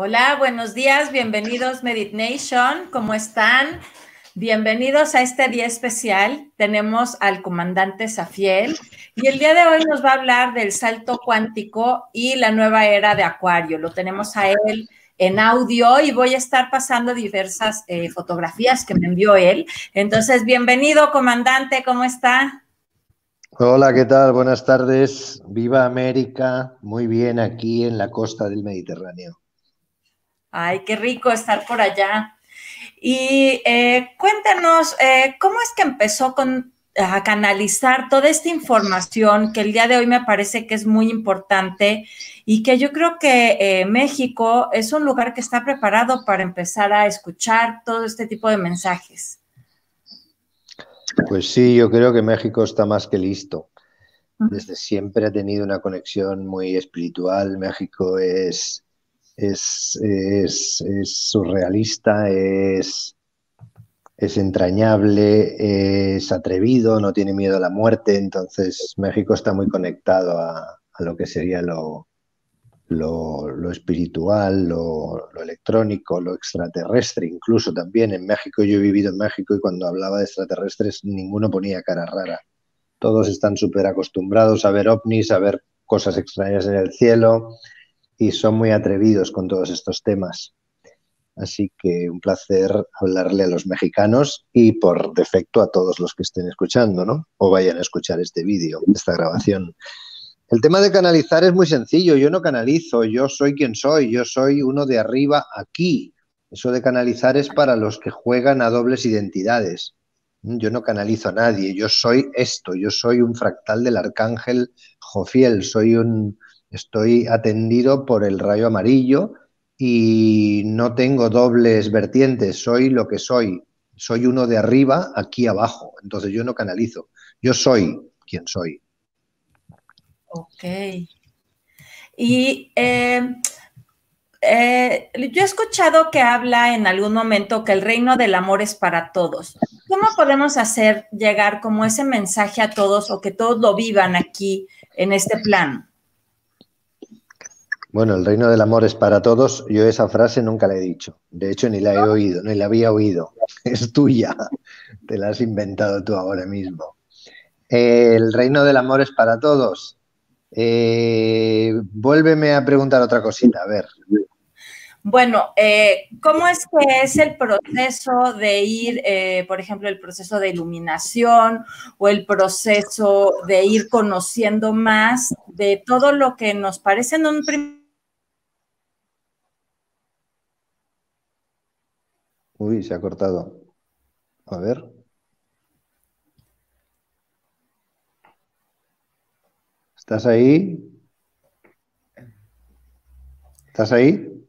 Hola, buenos días, bienvenidos Medit Nation, ¿cómo están? Bienvenidos a este día especial. Tenemos al comandante Safiel y el día de hoy nos va a hablar del salto cuántico y la nueva era de Acuario. Lo tenemos a él en audio y voy a estar pasando diversas eh, fotografías que me envió él. Entonces, bienvenido, comandante, ¿cómo está? Hola, ¿qué tal? Buenas tardes. Viva América. Muy bien aquí en la costa del Mediterráneo. Ay, qué rico estar por allá. Y eh, cuéntanos, eh, ¿cómo es que empezó con, a canalizar toda esta información que el día de hoy me parece que es muy importante y que yo creo que eh, México es un lugar que está preparado para empezar a escuchar todo este tipo de mensajes? Pues sí, yo creo que México está más que listo. Desde siempre ha tenido una conexión muy espiritual. México es es, surrealista, es, es entrañable, es atrevido, no tiene miedo a la muerte, entonces México está muy conectado a, lo que sería lo, lo, espiritual, lo, lo, electrónico, lo extraterrestre, incluso también. En México, yo he vivido en México y cuando hablaba de extraterrestres ninguno ponía cara rara. Todos están súper acostumbrados a ver ovnis, a ver cosas extrañas en el cielo, y son muy atrevidos con todos estos temas. Así que un placer hablarle a los mexicanos y por defecto a todos los que estén escuchando, ¿no? O vayan a escuchar este vídeo, esta grabación. El tema de canalizar es muy sencillo. Yo no canalizo, yo soy quien soy, yo soy uno de arriba aquí. Eso de canalizar es para los que juegan a dobles identidades. Yo no canalizo a nadie, yo soy esto, yo soy un fractal del arcángel Jofiel, soy un, Estoy atendido por el rayo amarillo y no tengo dobles vertientes, soy lo que soy. Soy uno de arriba, aquí abajo. Entonces yo no canalizo. Yo soy quien soy. Ok. Y eh, eh, yo he escuchado que habla en algún momento que el reino del amor es para todos. ¿Cómo podemos hacer llegar como ese mensaje a todos o que todos lo vivan aquí en este plano? Bueno, el reino del amor es para todos. Yo esa frase nunca la he dicho. De hecho, ni la he oído, ni la había oído. Es tuya. Te la has inventado tú ahora mismo. el reino del amor es para todos. Eh, vuélveme a preguntar otra cosita, a ver. Bueno, eh, ¿cómo es que es el proceso de ir, eh, por ejemplo, el proceso de iluminación o el proceso de ir conociendo más de todo lo que nos parece en un primer Uy, se ha cortado. A ver. ¿Estás ahí? ¿Estás ahí?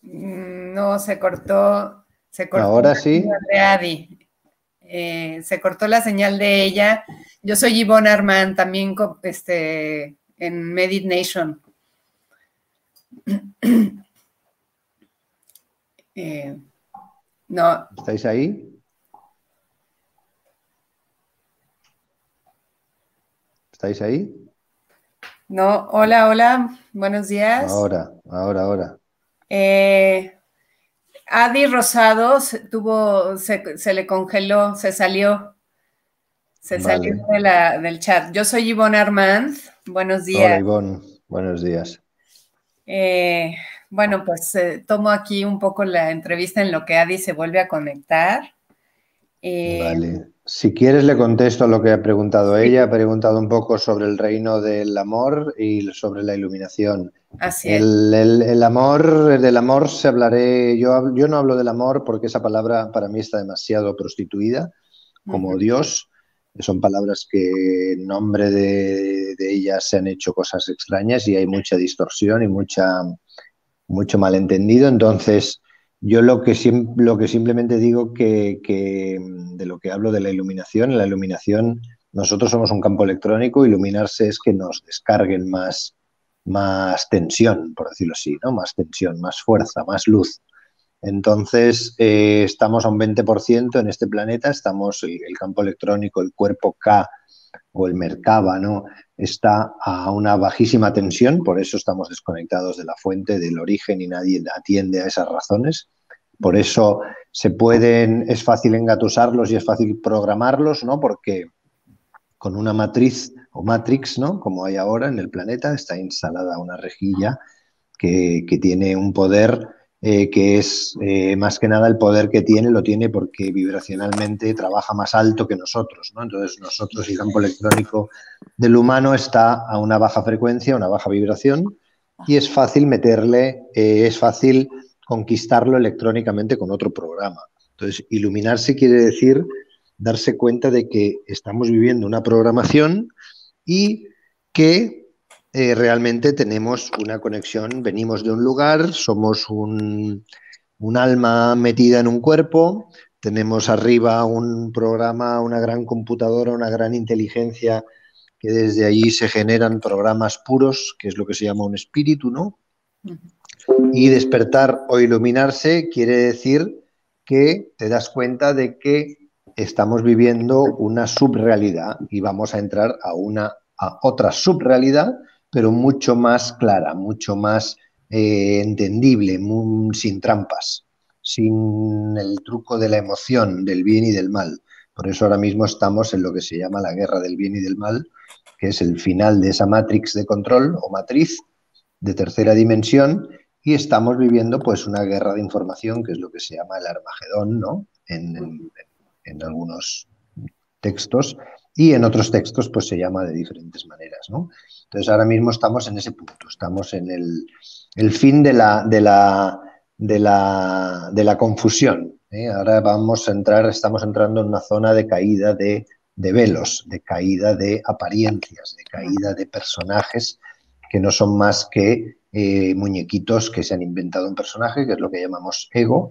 Mm, no, se cortó. Se cortó Ahora sí. Eh, se cortó la señal de ella. Yo soy Yvonne Armand, también este, en Medit Nation. eh, no. ¿Estáis ahí? ¿Estáis ahí? No, hola, hola, buenos días. Ahora, ahora, ahora. Eh, Adi Rosado tuvo, se, le congeló, se salió. Se salió del chat. Yo soy Ivonne Armand. Buenos días. Hola, Ivonne. Buenos días. Eh, bueno, pues eh, tomo aquí un poco la entrevista en lo que Adi se vuelve a conectar. Eh, vale. Si quieres le contesto a lo que ha preguntado ella. Ha preguntado un poco sobre el reino del amor y sobre la iluminación. Así es. El, amor, del amor se hablaré, yo, yo no hablo del amor porque esa palabra para mí está demasiado prostituida, como Dios. Son palabras que en nombre de, de ellas se han hecho cosas extrañas y hay mucha distorsión y mucha mucho malentendido. Entonces, yo lo que, lo que simplemente digo que, que, de lo que hablo de la iluminación, la iluminación nosotros somos un campo electrónico, iluminarse es que nos descarguen más, más tensión, por decirlo así, ¿no? Más tensión, más fuerza, más luz. Entonces, eh, estamos a un 20% en este planeta, estamos el, campo electrónico, el cuerpo K o el Merkaba, ¿no? Está a una bajísima tensión, por eso estamos desconectados de la fuente, del origen y nadie atiende a esas razones. Por eso se pueden, es fácil engatusarlos y es fácil programarlos, ¿no? Porque con una matriz o matrix, ¿no? Como hay ahora en el planeta, está instalada una rejilla que, que tiene un poder eh, que es eh, más que nada el poder que tiene, lo tiene porque vibracionalmente trabaja más alto que nosotros. ¿no? Entonces nosotros, el campo electrónico del humano está a una baja frecuencia, una baja vibración, y es fácil meterle, eh, es fácil conquistarlo electrónicamente con otro programa. Entonces, iluminarse quiere decir darse cuenta de que estamos viviendo una programación y que eh, realmente tenemos una conexión, venimos de un lugar, somos un, alma metida en un cuerpo, tenemos arriba un programa, una gran computadora, una gran inteligencia, que desde allí se generan programas puros, que es lo que se llama un espíritu, ¿no? Y despertar o iluminarse quiere decir que te das cuenta de que estamos viviendo una subrealidad y vamos a entrar a una a otra subrealidad pero mucho más clara, mucho más eh, entendible, sin trampas, sin el truco de la emoción, del bien y del mal. Por eso ahora mismo estamos en lo que se llama la guerra del bien y del mal, que es el final de esa matrix de control o matriz de tercera dimensión y estamos viviendo pues una guerra de información, que es lo que se llama el Armagedón, ¿no? En, en algunos textos y en otros textos pues se llama de diferentes maneras, ¿no? Entonces ahora mismo estamos en ese punto, estamos en el, fin de la, de la, de la, de la confusión. ¿eh? Ahora vamos a entrar, estamos entrando en una zona de caída de, velos, de caída de apariencias, de caída de personajes que no son más que eh, muñequitos que se han inventado un personaje, que es lo que llamamos ego,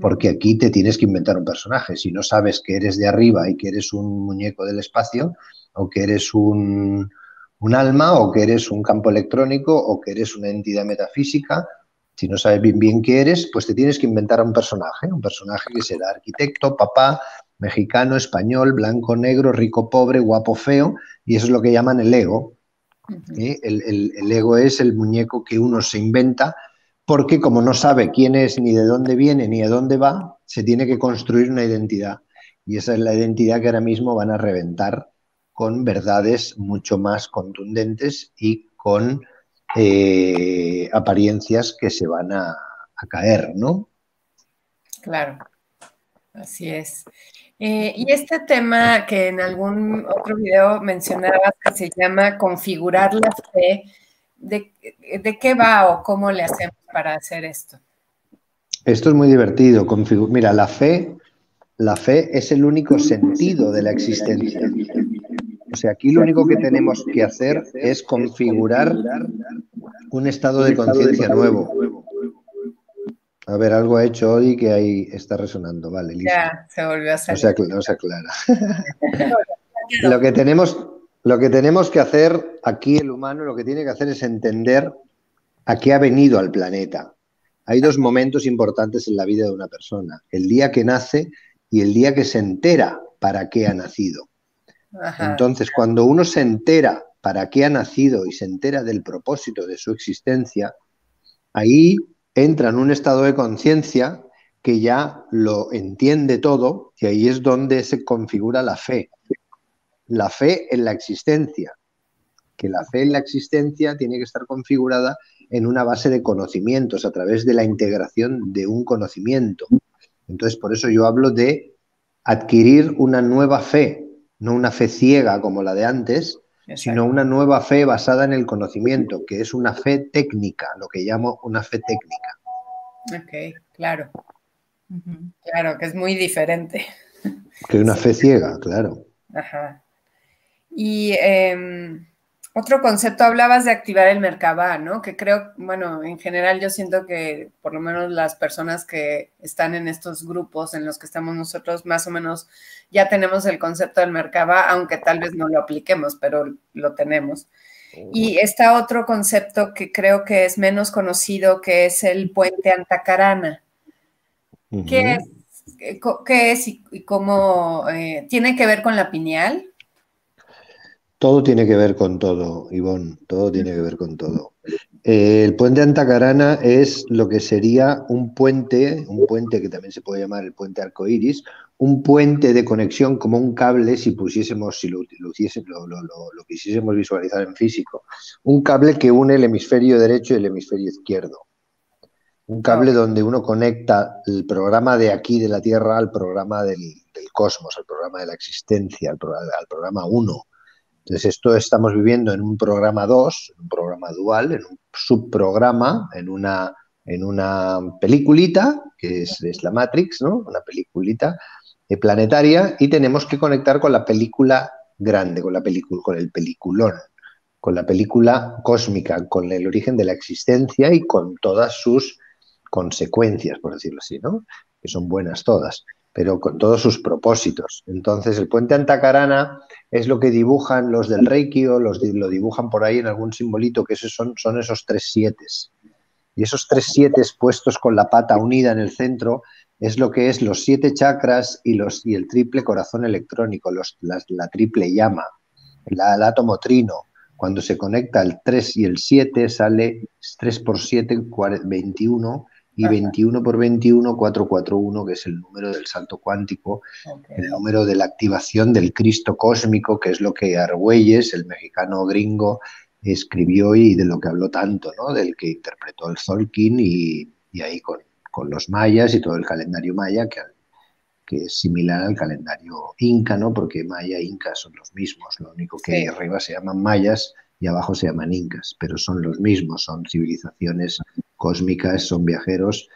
porque aquí te tienes que inventar un personaje. Si no sabes que eres de arriba y que eres un muñeco del espacio, o que eres un, un alma o que eres un campo electrónico o que eres una entidad metafísica. Si no sabes bien bien qué eres, pues te tienes que inventar un personaje, un personaje que será arquitecto, papá, mexicano, español, blanco, negro, rico, pobre, guapo, feo, y eso es lo que llaman el ego. ¿Eh? el, ego es el muñeco que uno se inventa porque como no sabe quién es, ni de dónde viene, ni a dónde va, se tiene que construir una identidad. Y esa es la identidad que ahora mismo van a reventar con verdades mucho más contundentes y con eh, apariencias que se van a, caer, ¿no? Claro, así es. Eh, y este tema que en algún otro video mencionabas que se llama configurar la fe, ¿de, de qué va o cómo le hacemos para hacer esto? Esto es muy divertido. Mira, la fe, la fe es el único sentido de la existencia. O sea, aquí lo único que tenemos que hacer es configurar un estado de conciencia nuevo. A ver, algo ha hecho Odi que ahí está resonando. Vale, listo. Ya, se volvió a salir. No se, aclara. lo, que tenemos, lo que tenemos que hacer aquí, el humano, lo que tiene que hacer es entender a qué ha venido al planeta. Hay dos momentos importantes en la vida de una persona. El día que nace y el día que se entera para qué ha nacido. Entonces, cuando uno se entera para qué ha nacido y se entera del propósito de su existencia, ahí entra en un estado de conciencia que ya lo entiende todo y ahí es donde se configura la fe. La fe en la existencia, que la fe en la existencia tiene que estar configurada en una base de conocimientos a través de la integración de un conocimiento. Entonces, por eso yo hablo de adquirir una nueva fe, no una fe ciega como la de antes, sino una nueva fe basada en el conocimiento, que es una fe técnica, lo que llamo una fe técnica. Ok, claro. Claro, que es muy diferente. Que una fe ciega, claro. Ajá. Y em, otro concepto, hablabas de activar el Merkabah, ¿no? Que creo, bueno, en general yo siento que por lo menos las personas que están en estos grupos en los que estamos nosotros, más o menos ya tenemos el concepto del Merkabah, aunque tal vez no lo apliquemos, pero lo tenemos. Y está otro concepto que creo que es menos conocido, que es el puente Antacarana. ¿Qué, es, ¿Qué, es, y, cómo eh, tiene que ver con la pineal? Todo tiene que ver con todo, Ivonne, todo tiene que ver con todo. Eh, el puente Antacarana es lo que sería un puente, un puente que también se puede llamar el puente arcoíris, un puente de conexión como un cable, si pusiésemos, si lo, lo, lo, quisiésemos visualizar en físico, un cable que une el hemisferio derecho y el hemisferio izquierdo. Un cable donde uno conecta el programa de aquí, de la Tierra, al programa del, cosmos, al programa de la existencia, al, al programa 1 entonces, esto estamos viviendo en un programa 2, un programa dual, en un subprograma, en una, en una peliculita, que es, la Matrix, ¿no? Una peliculita eh, planetaria, y tenemos que conectar con la película grande, con la película, con el peliculón, con la película cósmica, con el origen de la existencia y con todas sus consecuencias, por decirlo así, ¿no? Que son buenas todas pero con todos sus propósitos. Entonces, el puente Antacarana es lo que dibujan los del Reiki o los, lo dibujan por ahí en algún simbolito, que esos son, son esos tres siete. Y esos tres siete puestos con la pata unida en el centro es lo que es los siete chakras y, los, y el triple corazón electrónico, los, la, triple llama, el, átomo trino. Cuando se conecta el 3 y el 7 sale 3 por 7, 21, y 21 por 21, 441, que es el número del salto cuántico, el número de la activación del Cristo cósmico, que es lo que Argüelles, el mexicano gringo, escribió y de lo que habló tanto, ¿no? Del que interpretó el Zolkin y, y ahí con, con, los mayas y todo el calendario maya, que, que, es similar al calendario inca, ¿no? Porque maya e inca son los mismos, lo único que arriba se llaman mayas y abajo se llaman incas, pero son los mismos, son civilizaciones cósmicas, son viajeros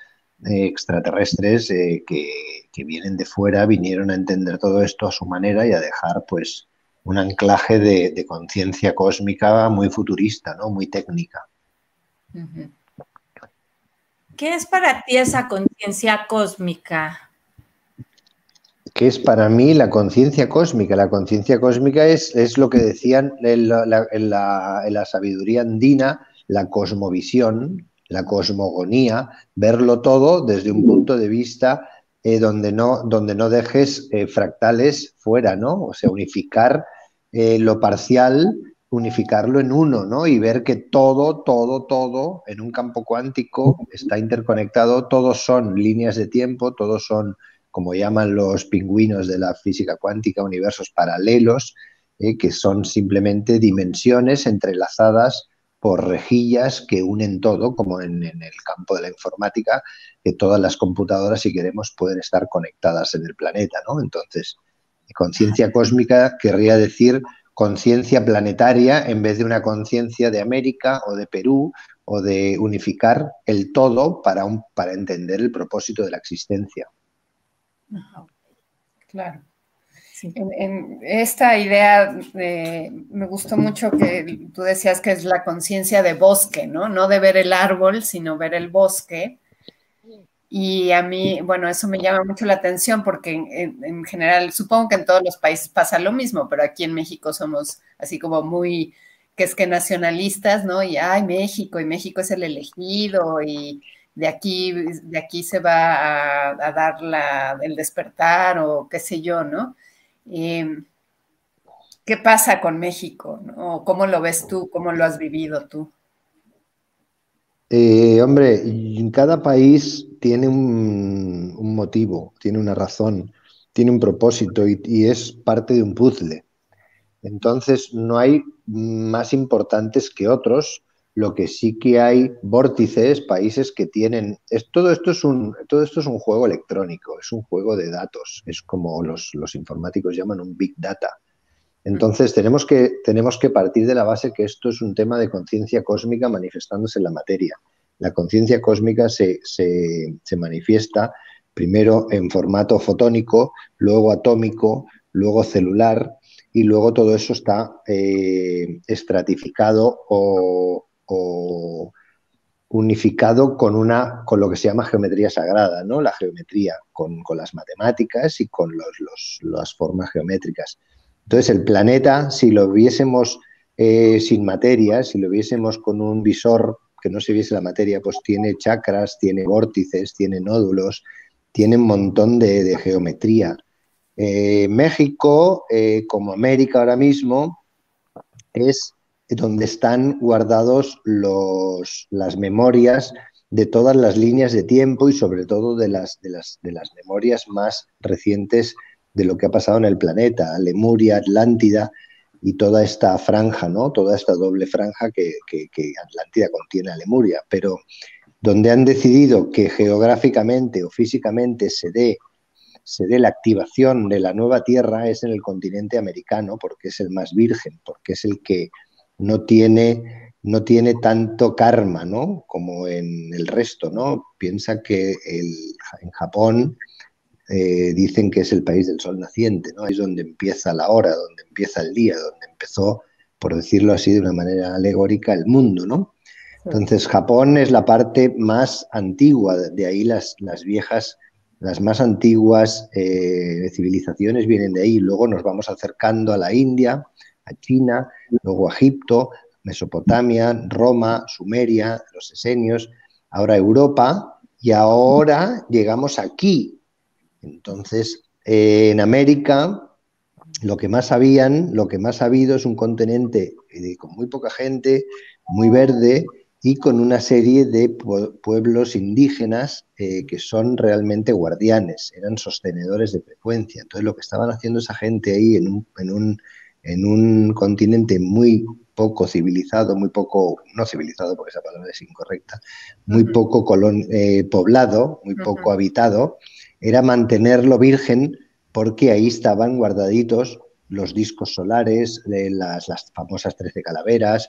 eh, extraterrestres eh, que, vienen de fuera, vinieron a entender todo esto a su manera y a dejar pues un anclaje de, conciencia cósmica muy futurista, ¿no? muy técnica. ¿Qué es para ti esa conciencia cósmica? ¿Qué es para mí la conciencia cósmica? La conciencia cósmica es, es, lo que decían en la, en la sabiduría andina, la cosmovisión, la cosmogonía, verlo todo desde un punto de vista eh, donde, no, donde no dejes eh, fractales fuera, ¿no? O sea, unificar eh, lo parcial, unificarlo en uno, ¿no? Y ver que todo, todo, todo en un campo cuántico está interconectado, todos son líneas de tiempo, todos son, como llaman los pingüinos de la física cuántica, universos paralelos, que son simplemente dimensiones entrelazadas por rejillas que unen todo, como en, el campo de la informática, que todas las computadoras, si queremos, pueden estar conectadas en el planeta, ¿no? Entonces, conciencia cósmica querría decir conciencia planetaria en vez de una conciencia de América o de Perú o de unificar el todo para, un, para entender el propósito de la existencia. Claro. En, esta idea me gustó mucho que tú decías que es la conciencia de bosque, ¿no? No de ver el árbol, sino ver el bosque. Y a mí, bueno, eso me llama mucho la atención porque en, general, supongo que en todos los países pasa lo mismo, pero aquí en México somos así como muy, que es que nacionalistas, ¿no? Y, ay, México, y México es el elegido, y de aquí, de aquí se va a, dar la, el despertar, o qué sé yo, ¿no? Em, ¿Qué pasa con México? ¿Cómo lo ves tú? ¿Cómo lo has vivido tú? Eh, hombre, cada país tiene un, motivo, tiene una razón, tiene un propósito y, y, es parte de un puzzle. Entonces, no hay más importantes que otros lo que sí que hay vórtices, países que tienen. Es, todo, esto es un, todo esto es un juego electrónico, es un juego de datos, es como los, informáticos llaman un big data. Entonces tenemos que, tenemos que partir de la base que esto es un tema de conciencia cósmica manifestándose en la materia. La conciencia cósmica se, manifiesta primero en formato fotónico, luego atómico, luego celular y luego todo eso está eh, estratificado o, o unificado con, una, con lo que se llama geometría sagrada, ¿no? La geometría, con, las matemáticas y con los, las formas geométricas. Entonces, el planeta, si lo viésemos eh, sin materia, si lo viésemos con un visor que no se viese la materia, pues tiene chakras, tiene vórtices, tiene nódulos, tiene un montón de, geometría. Eh, México, eh, como América ahora mismo, es donde están guardados los, las memorias de todas las líneas de tiempo y sobre todo de las, de las, de las memorias más recientes de lo que ha pasado en el planeta, Lemuria, Atlántida y toda esta franja, ¿no? Toda esta doble franja que, que Atlántida contiene a Lemuria. Pero donde han decidido que geográficamente o físicamente se dé, se dé la activación de la nueva Tierra es en el continente americano, porque es el más virgen, porque es el que no tiene no tiene tanto karma, ¿no? Como en el resto, ¿no? Piensa que en Japón eh, dicen que es el país del sol naciente, ¿no? Es donde empieza la hora, donde empieza el día, donde empezó, por decirlo así de una manera alegórica, el mundo, ¿no? Entonces, Japón es la parte más antigua, de ahí las, las viejas, las más antiguas eh, civilizaciones vienen de ahí. Luego nos vamos acercando a la India, a China, luego a Egipto, Mesopotamia, Roma, Sumeria, los esenios, ahora Europa y ahora llegamos aquí. Entonces, en América, lo que más sabían, lo que más ha habido es un continente eh, con muy poca gente, muy verde y con una serie de pueblos indígenas eh, que son realmente guardianes, eran sostenedores de frecuencia. Entonces, lo que estaban haciendo esa gente ahí en un, en un continente muy poco civilizado, muy poco, no civilizado porque esa palabra es incorrecta, muy poco eh, poblado, muy poco habitado, era mantenerlo virgen porque ahí estaban guardaditos los discos solares, las, las, famosas trece calaveras,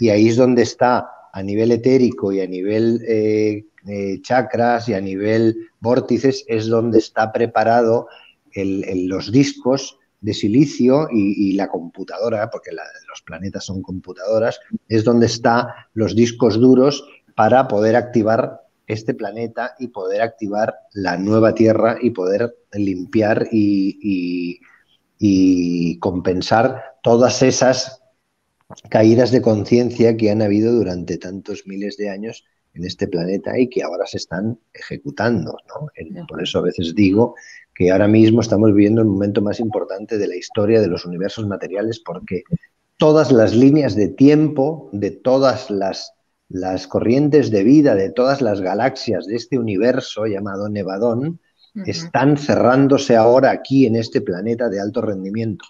y ahí es donde está a nivel etérico y a nivel eh, eh, chakras y a nivel vórtices, es donde está preparado los discos de silicio y, la computadora, porque los planetas son computadoras, es donde están los discos duros para poder activar este planeta y poder activar la nueva Tierra y poder limpiar y, y compensar todas esas caídas de conciencia que han habido durante tantos miles de años en este planeta y que ahora se están ejecutando. ¿no? Por eso a veces digo que ahora mismo estamos viviendo el momento más importante de la historia de los universos materiales porque todas las líneas de tiempo de todas las, las corrientes de vida de todas las galaxias de este universo llamado Nevadón están cerrándose ahora aquí en este planeta de alto rendimiento.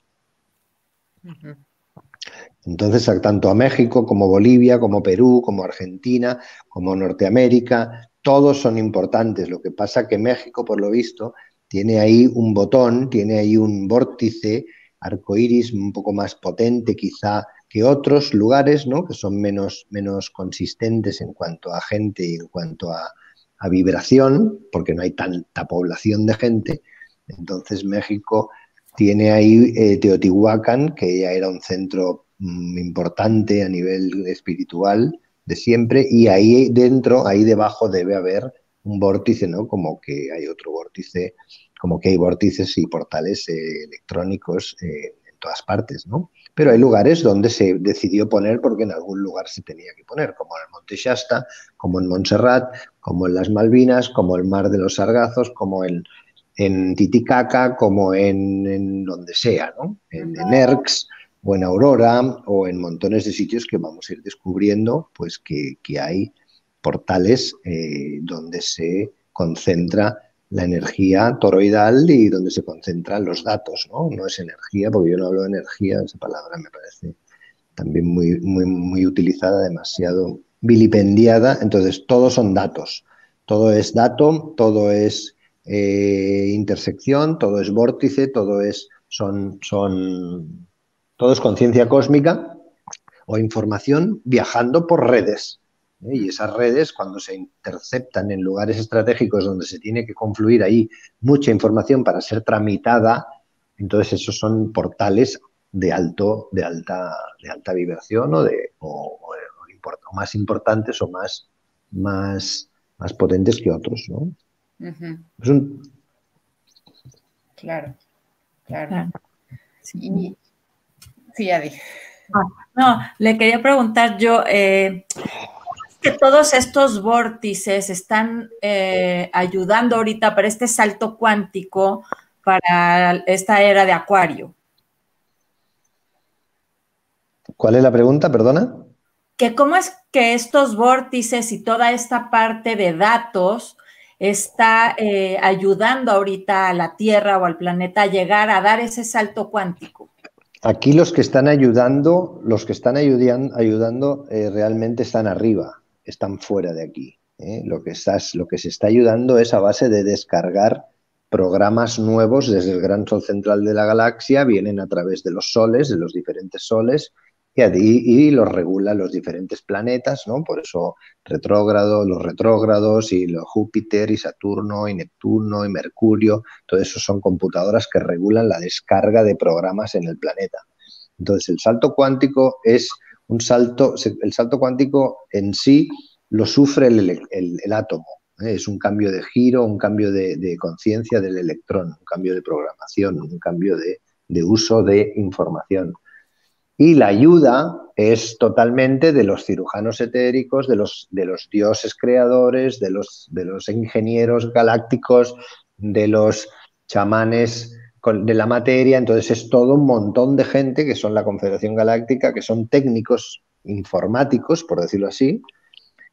Entonces, tanto a México como Bolivia, como Perú, como Argentina, como Norteamérica, todos son importantes. Lo que pasa que México, por lo visto, tiene ahí un botón, tiene ahí un vórtice arcoíris un poco más potente quizá que otros lugares, ¿no? que son menos, menos consistentes en cuanto a gente y en cuanto a, vibración, porque no hay tanta población de gente. Entonces México tiene ahí eh, Teotihuacán, que ya era un centro mm, importante a nivel espiritual de siempre, y ahí dentro, ahí debajo debe haber un vórtice, ¿no? Como que hay otro vórtice, como que hay vórtices y portales eh, electrónicos eh, en todas partes, ¿no? Pero hay lugares donde se decidió poner porque en algún lugar se tenía que poner, como en el Monte Shasta, como en Montserrat, como en las Malvinas, como el Mar de los Sargazos, como en, en Titicaca, como en, donde sea, ¿no? En, en Erx o en Aurora o en montones de sitios que vamos a ir descubriendo, pues que, que hay portales eh, donde se concentra la energía toroidal y donde se concentran los datos, ¿no? No es energía, porque yo no hablo de energía, esa palabra me parece también muy, muy, muy utilizada, demasiado vilipendiada. Entonces, todos son datos. Todo es dato, todo es eh, intersección, todo es vórtice, todo es, son, son, todo es conciencia cósmica o información viajando por redes. ¿Eh? Y esas redes, cuando se interceptan en lugares estratégicos donde se tiene que confluir ahí mucha información para ser tramitada, entonces esos son portales de alto, de alta, de alta vibración o de o, más importantes o más, más, más potentes que otros, ¿no? Claro, claro. Sí, sí ya dije. Ah, no, le quería preguntar yo, eh, que todos estos vórtices están eh, ayudando ahorita para este salto cuántico para esta era de Acuario? ¿Cuál es la pregunta, perdona? Que cómo es que estos vórtices y toda esta parte de datos está eh, ayudando ahorita a la Tierra o al planeta a llegar a dar ese salto cuántico. Aquí los que están ayudando, los que están ayudando, ayudando eh, realmente están arriba, están fuera de aquí. ¿eh? Lo, que lo que se está ayudando es a base de descargar programas nuevos desde el gran sol central de la galaxia, vienen a través de los soles, de los diferentes soles, y, los regula los diferentes planetas, ¿no? Por eso retrógrado, los retrógrados y los Júpiter y Saturno y Neptuno y Mercurio, todo eso son computadoras que regulan la descarga de programas en el planeta. Entonces, el salto cuántico es un salto, el salto cuántico en sí lo sufre el, átomo, ¿eh? es un cambio de giro, un cambio de, conciencia del electrón, un cambio de programación, un cambio de uso de información. Y la ayuda es totalmente de los cirujanos etéricos, de los, de los dioses creadores, de los, de los ingenieros galácticos, de los chamanes de la materia. Entonces es todo un montón de gente que son la Confederación Galáctica, que son técnicos informáticos, por decirlo así,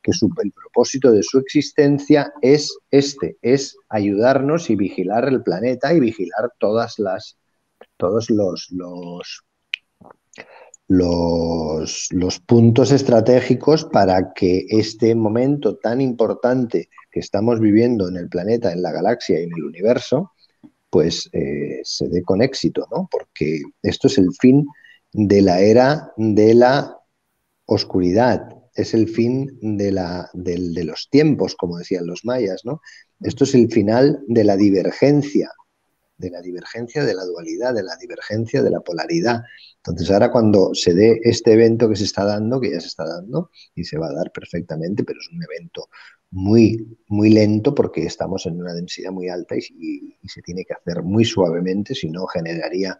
que el propósito de su existencia es este, es ayudarnos y vigilar el planeta y vigilar todas las, todos los, los los, puntos estratégicos para que este momento tan importante que estamos viviendo en el planeta, en la galaxia y en el universo, pues eh, se dé con éxito, ¿no? Porque esto es el fin de la era de la oscuridad, es el fin de, la, de los tiempos, como decían los mayas, ¿no? Esto es el final de la divergencia, de la divergencia de la dualidad, de la divergencia de la polaridad. Entonces ahora cuando se dé este evento que se está dando, que ya se está dando y se va a dar perfectamente, pero es un evento muy, muy lento porque estamos en una densidad muy alta y, se tiene que hacer muy suavemente, si no generaría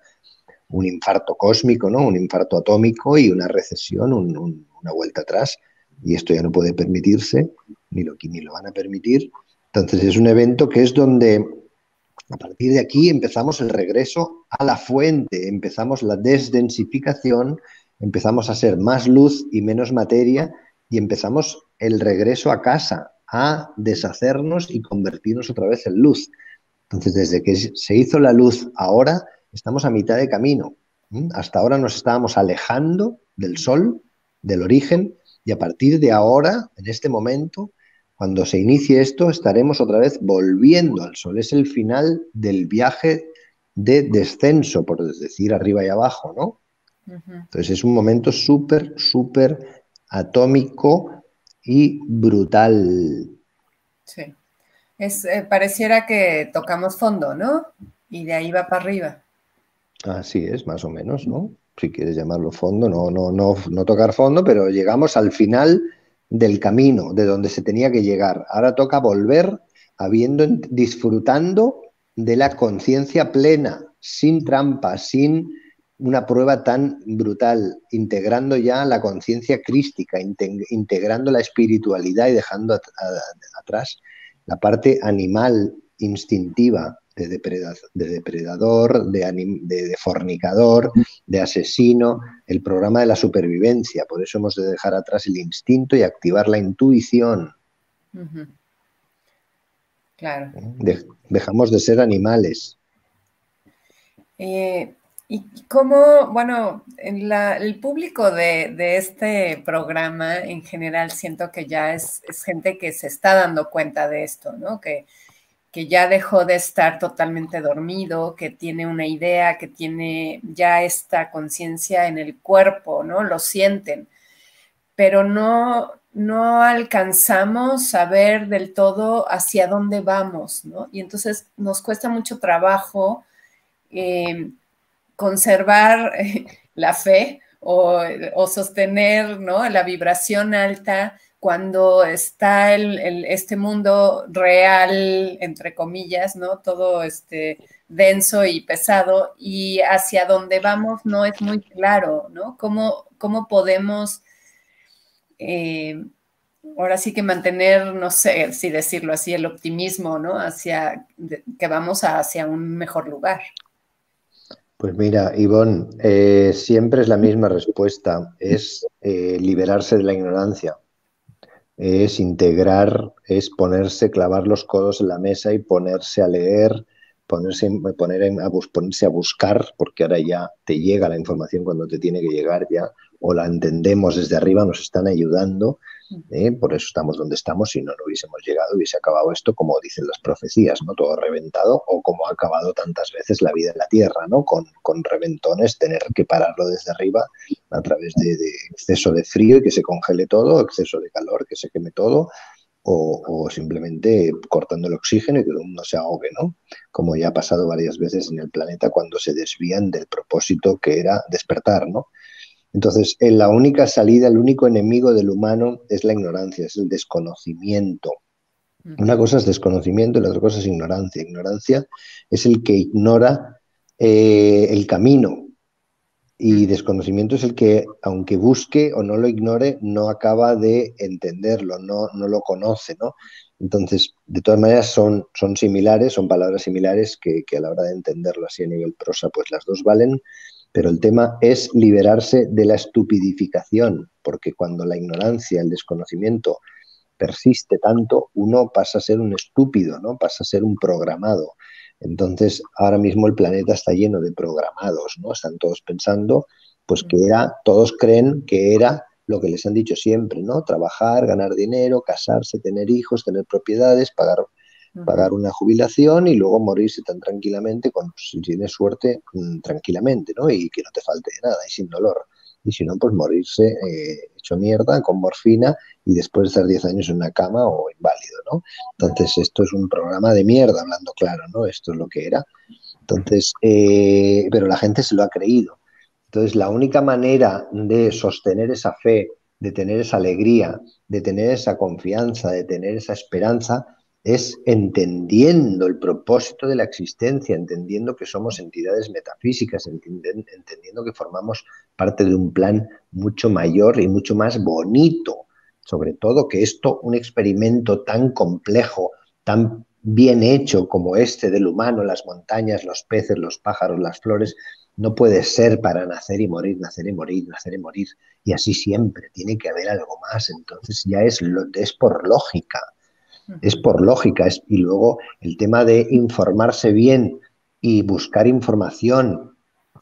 un infarto cósmico, ¿no? un infarto atómico y una recesión, una vuelta atrás. Y esto ya no puede permitirse, ni lo, ni lo van a permitir. Entonces es un evento que es donde a partir de aquí empezamos el regreso a la fuente, empezamos la desdensificación, empezamos a ser más luz y menos materia y empezamos el regreso a casa, a deshacernos y convertirnos otra vez en luz. Entonces, desde que se hizo la luz ahora, estamos a mitad de camino. Hasta ahora nos estábamos alejando del sol, del origen, y a partir de ahora, en este momento, cuando se inicie esto, estaremos otra vez volviendo al Sol. Es el final del viaje de descenso, por decir arriba y abajo, ¿no? Entonces es un momento súper, súper atómico y brutal. Sí. Es, eh, pareciera que tocamos fondo, ¿no? Y de ahí va para arriba. Así es, más o menos, ¿no? Si quieres llamarlo fondo, no, no, no, no tocar fondo, pero llegamos al final del camino, de donde se tenía que llegar. Ahora toca volver habiendo, disfrutando de la conciencia plena, sin trampas, sin una prueba tan brutal, integrando ya la conciencia crística, integrando la espiritualidad y dejando atrás la parte animal, instintiva, de, depredador, de, fornicador, de asesino, el programa de la supervivencia. Por eso hemos de dejar atrás el instinto y activar la intuición. Claro. dejamos de ser animales. Eh, y cómo, bueno, el público de, este programa en general siento que ya es, es, gente que se está dando cuenta de esto, ¿no? Que, que ya dejó de estar totalmente dormido, que tiene una idea, que tiene ya esta conciencia en el cuerpo, ¿no? Lo sienten, pero no, no alcanzamos a ver del todo hacia dónde vamos, ¿no? Y entonces nos cuesta mucho trabajo eh, conservar la fe o, sostener, ¿no? La vibración alta cuando está el, este mundo real, entre comillas, ¿no? Todo este denso y pesado, y hacia dónde vamos no es muy claro, ¿no? ¿Cómo, cómo podemos eh, ahora sí que mantener, no sé si decirlo así, el optimismo, ¿no? Hacia que vamos hacia un mejor lugar. Pues mira, Ivonne, eh, siempre es la misma respuesta, es eh, liberarse de la ignorancia, es integrar, es ponerse, clavar los codos en la mesa y ponerse a leer, ponerse, ponerse a buscar, porque ahora ya te llega la información cuando te tiene que llegar ya, o la entendemos desde arriba, nos están ayudando, ¿eh? por eso estamos donde estamos, si no, no hubiésemos llegado, hubiese acabado esto como dicen las profecías, ¿no? Todo reventado, o como ha acabado tantas veces la vida en la Tierra, ¿no? Con, con reventones, tener que pararlo desde arriba a través de, exceso de frío y que se congele todo, exceso de calor, que se queme todo, o, simplemente cortando el oxígeno y que uno se ahogue, ¿no? Como ya ha pasado varias veces en el planeta cuando se desvían del propósito que era despertar, ¿no? Entonces, en la única salida, el único enemigo del humano es la ignorancia, es el desconocimiento. Una cosa es desconocimiento y la otra cosa es ignorancia. Ignorancia es el que ignora eh, el camino, y desconocimiento es el que, aunque busque o no lo ignore, no acaba de entenderlo, no, no lo conoce, ¿no? Entonces, de todas maneras, son, son similares, son palabras similares que, que, a la hora de entenderlo así a nivel prosa, pues las dos valen, pero el tema es liberarse de la estupidificación, porque cuando la ignorancia, el desconocimiento persiste tanto, uno pasa a ser un estúpido, ¿no? Pasa a ser un programado. Entonces, ahora mismo el planeta está lleno de programados, ¿no? Están todos pensando, pues que era, todos creen que era lo que les han dicho siempre, ¿no? Trabajar, ganar dinero, casarse, tener hijos, tener propiedades, pagar, pagar una jubilación y luego morirse tan tranquilamente, con, si tienes suerte, mm, tranquilamente, ¿no? Y que no te falte nada y sin dolor y si no, pues morirse eh, hecho mierda con morfina y después de estar 10 años en una cama o inválido, ¿no? Entonces, esto es un programa de mierda, hablando claro, ¿no? Esto es lo que era. Entonces, eh, pero la gente se lo ha creído. Entonces, la única manera de sostener esa fe, de tener esa alegría, de tener esa confianza, de tener esa esperanza, es entendiendo el propósito de la existencia, entendiendo que somos entidades metafísicas, entendiendo que formamos parte de un plan mucho mayor y mucho más bonito. Sobre todo que esto, un experimento tan complejo, tan bien hecho como este del humano, las montañas, los peces, los pájaros, las flores, no puede ser para nacer y morir, nacer y morir, nacer y morir. Y así siempre, tiene que haber algo más. Entonces ya es, es por lógica es por lógica. Es, y luego el tema de informarse bien y buscar información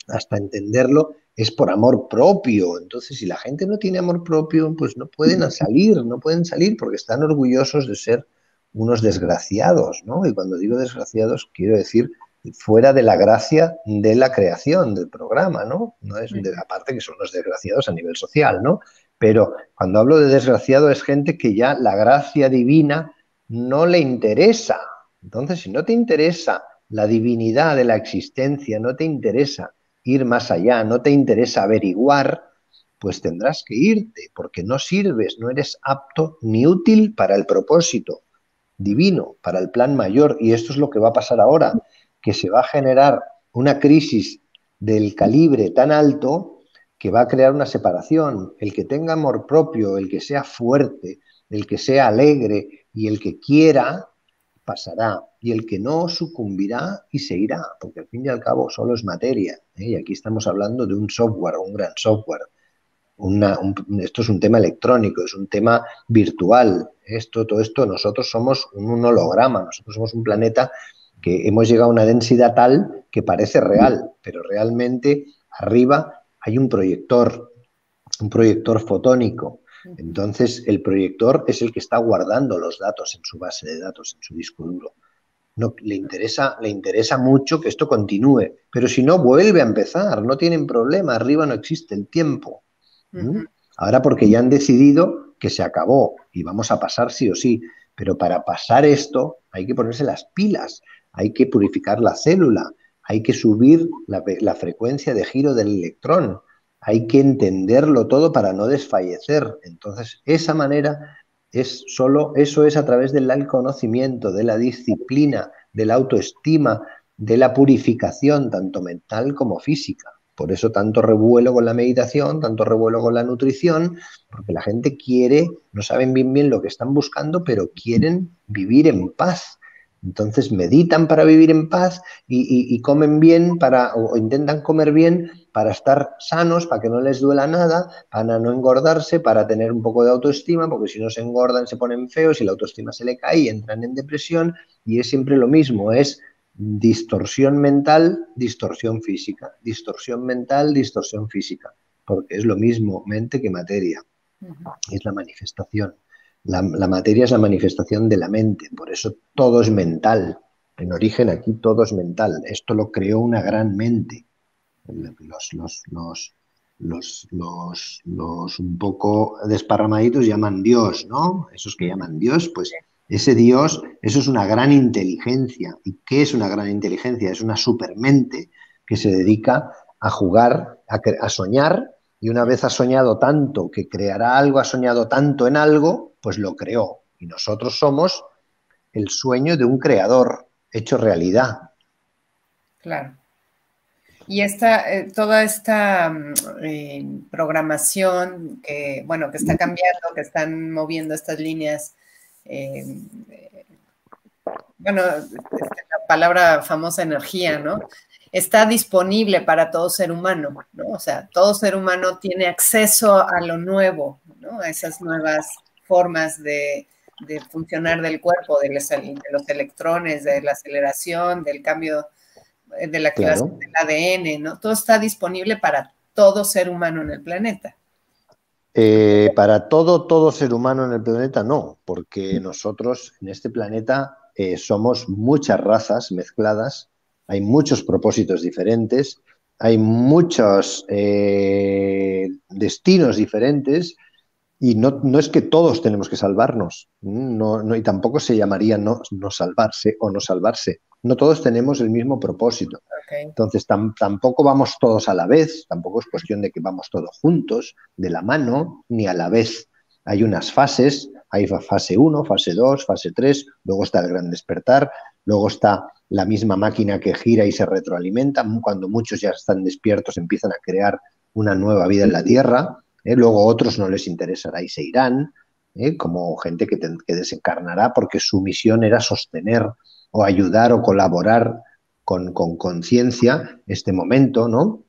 hasta entenderlo es por amor propio. Entonces, si la gente no tiene amor propio, pues no pueden salir, no pueden salir porque están orgullosos de ser unos desgraciados, ¿no? Y cuando digo desgraciados, quiero decir fuera de la gracia de la creación del programa, ¿no? No es de la parte que son los desgraciados a nivel social, ¿no? Pero cuando hablo de desgraciado es gente que ya la gracia divina no le interesa. Entonces, si no te interesa la divinidad de la existencia, no te interesa ir más allá, no te interesa averiguar, pues tendrás que irte, porque no sirves, no eres apto ni útil para el propósito divino, para el plan mayor. Y esto es lo que va a pasar ahora, que se va a generar una crisis del calibre tan alto que va a crear una separación. El que tenga amor propio, el que sea fuerte, el que sea alegre, y el que quiera pasará y el que no sucumbirá y se irá, porque al fin y al cabo solo es materia. ¿eh? Y aquí estamos hablando de un software, un gran software. esto es un tema electrónico, es un tema virtual. Esto, todo esto, nosotros somos un holograma, nosotros somos un planeta que hemos llegado a una densidad tal que parece real, pero realmente arriba hay un proyector, un proyector fotónico, entonces, el proyector es el que está guardando los datos en su base de datos, en su disco duro. No, le, interesa, le interesa mucho que esto continúe, pero si no, vuelve a empezar, no tienen problema, arriba no existe el tiempo. ¿Mm? Ahora porque ya han decidido que se acabó y vamos a pasar sí o sí, pero para pasar esto hay que ponerse las pilas, hay que purificar la célula, hay que subir la, la frecuencia de giro del electrón, hay que entenderlo todo para no desfallecer. Entonces, esa manera es solo, eso es a través del conocimiento, de la disciplina, de la autoestima, de la purificación, tanto mental como física. Por eso tanto revuelo con la meditación, tanto revuelo con la nutrición, porque la gente quiere, no saben bien bien lo que están buscando, pero quieren vivir en paz, Entonces meditan para vivir en paz y, comen bien para, o intentan comer bien para estar sanos, para que no les duela nada, para no engordarse, para tener un poco de autoestima, porque si no se engordan se ponen feos y la autoestima se le cae y entran en depresión y es siempre lo mismo, es distorsión mental, distorsión física, distorsión mental, distorsión física, porque es lo mismo mente que materia, es la manifestación. La, materia es la manifestación de la mente, por eso todo es mental. En origen aquí todo es mental. Esto lo creó una gran mente. Los, los, los, los, los, un poco desparramaditos llaman Dios, ¿no? Esos que llaman Dios, pues ese Dios, eso es una gran inteligencia. ¿Y qué es una gran inteligencia? Es una supermente que se dedica a jugar, a, a soñar y una vez ha soñado tanto que creará algo, ha soñado tanto en algo, pues lo creó. Y nosotros somos el sueño de un creador hecho realidad. Claro. Y esta, eh, toda esta mm, eh, programación que, bueno, que está cambiando, que están moviendo estas líneas, eh, bueno, la palabra famosa energía, ¿no? está disponible para todo ser humano, ¿no? O sea, todo ser humano tiene acceso a lo nuevo, ¿no? A esas nuevas formas de, funcionar del cuerpo, de los, electrones, de la aceleración, del cambio eh, de la clase del ADN, ¿no? Todo está disponible para todo ser humano en el planeta. Eh, para todo, todo ser humano en el planeta no, porque nosotros en este planeta eh, somos muchas razas mezcladas hay muchos propósitos diferentes, hay muchos eh, destinos diferentes y no, es que todos tenemos que salvarnos, no, y tampoco se llamaría no, no, salvarse o no salvarse. No todos tenemos el mismo propósito. Entonces tampoco vamos todos a la vez, tampoco es cuestión de que vamos todos juntos, de la mano, ni a la vez. Hay unas fases, hay fase 1, fase 2, fase 3, luego está el gran despertar, luego está la misma máquina que gira y se retroalimenta. Cuando muchos ya están despiertos, empiezan a crear una nueva vida en la Tierra. ¿Eh? Luego otros no les interesará y se irán, ¿eh? como gente que, desencarnará porque su misión era sostener o ayudar o colaborar con conciencia este momento, ¿no?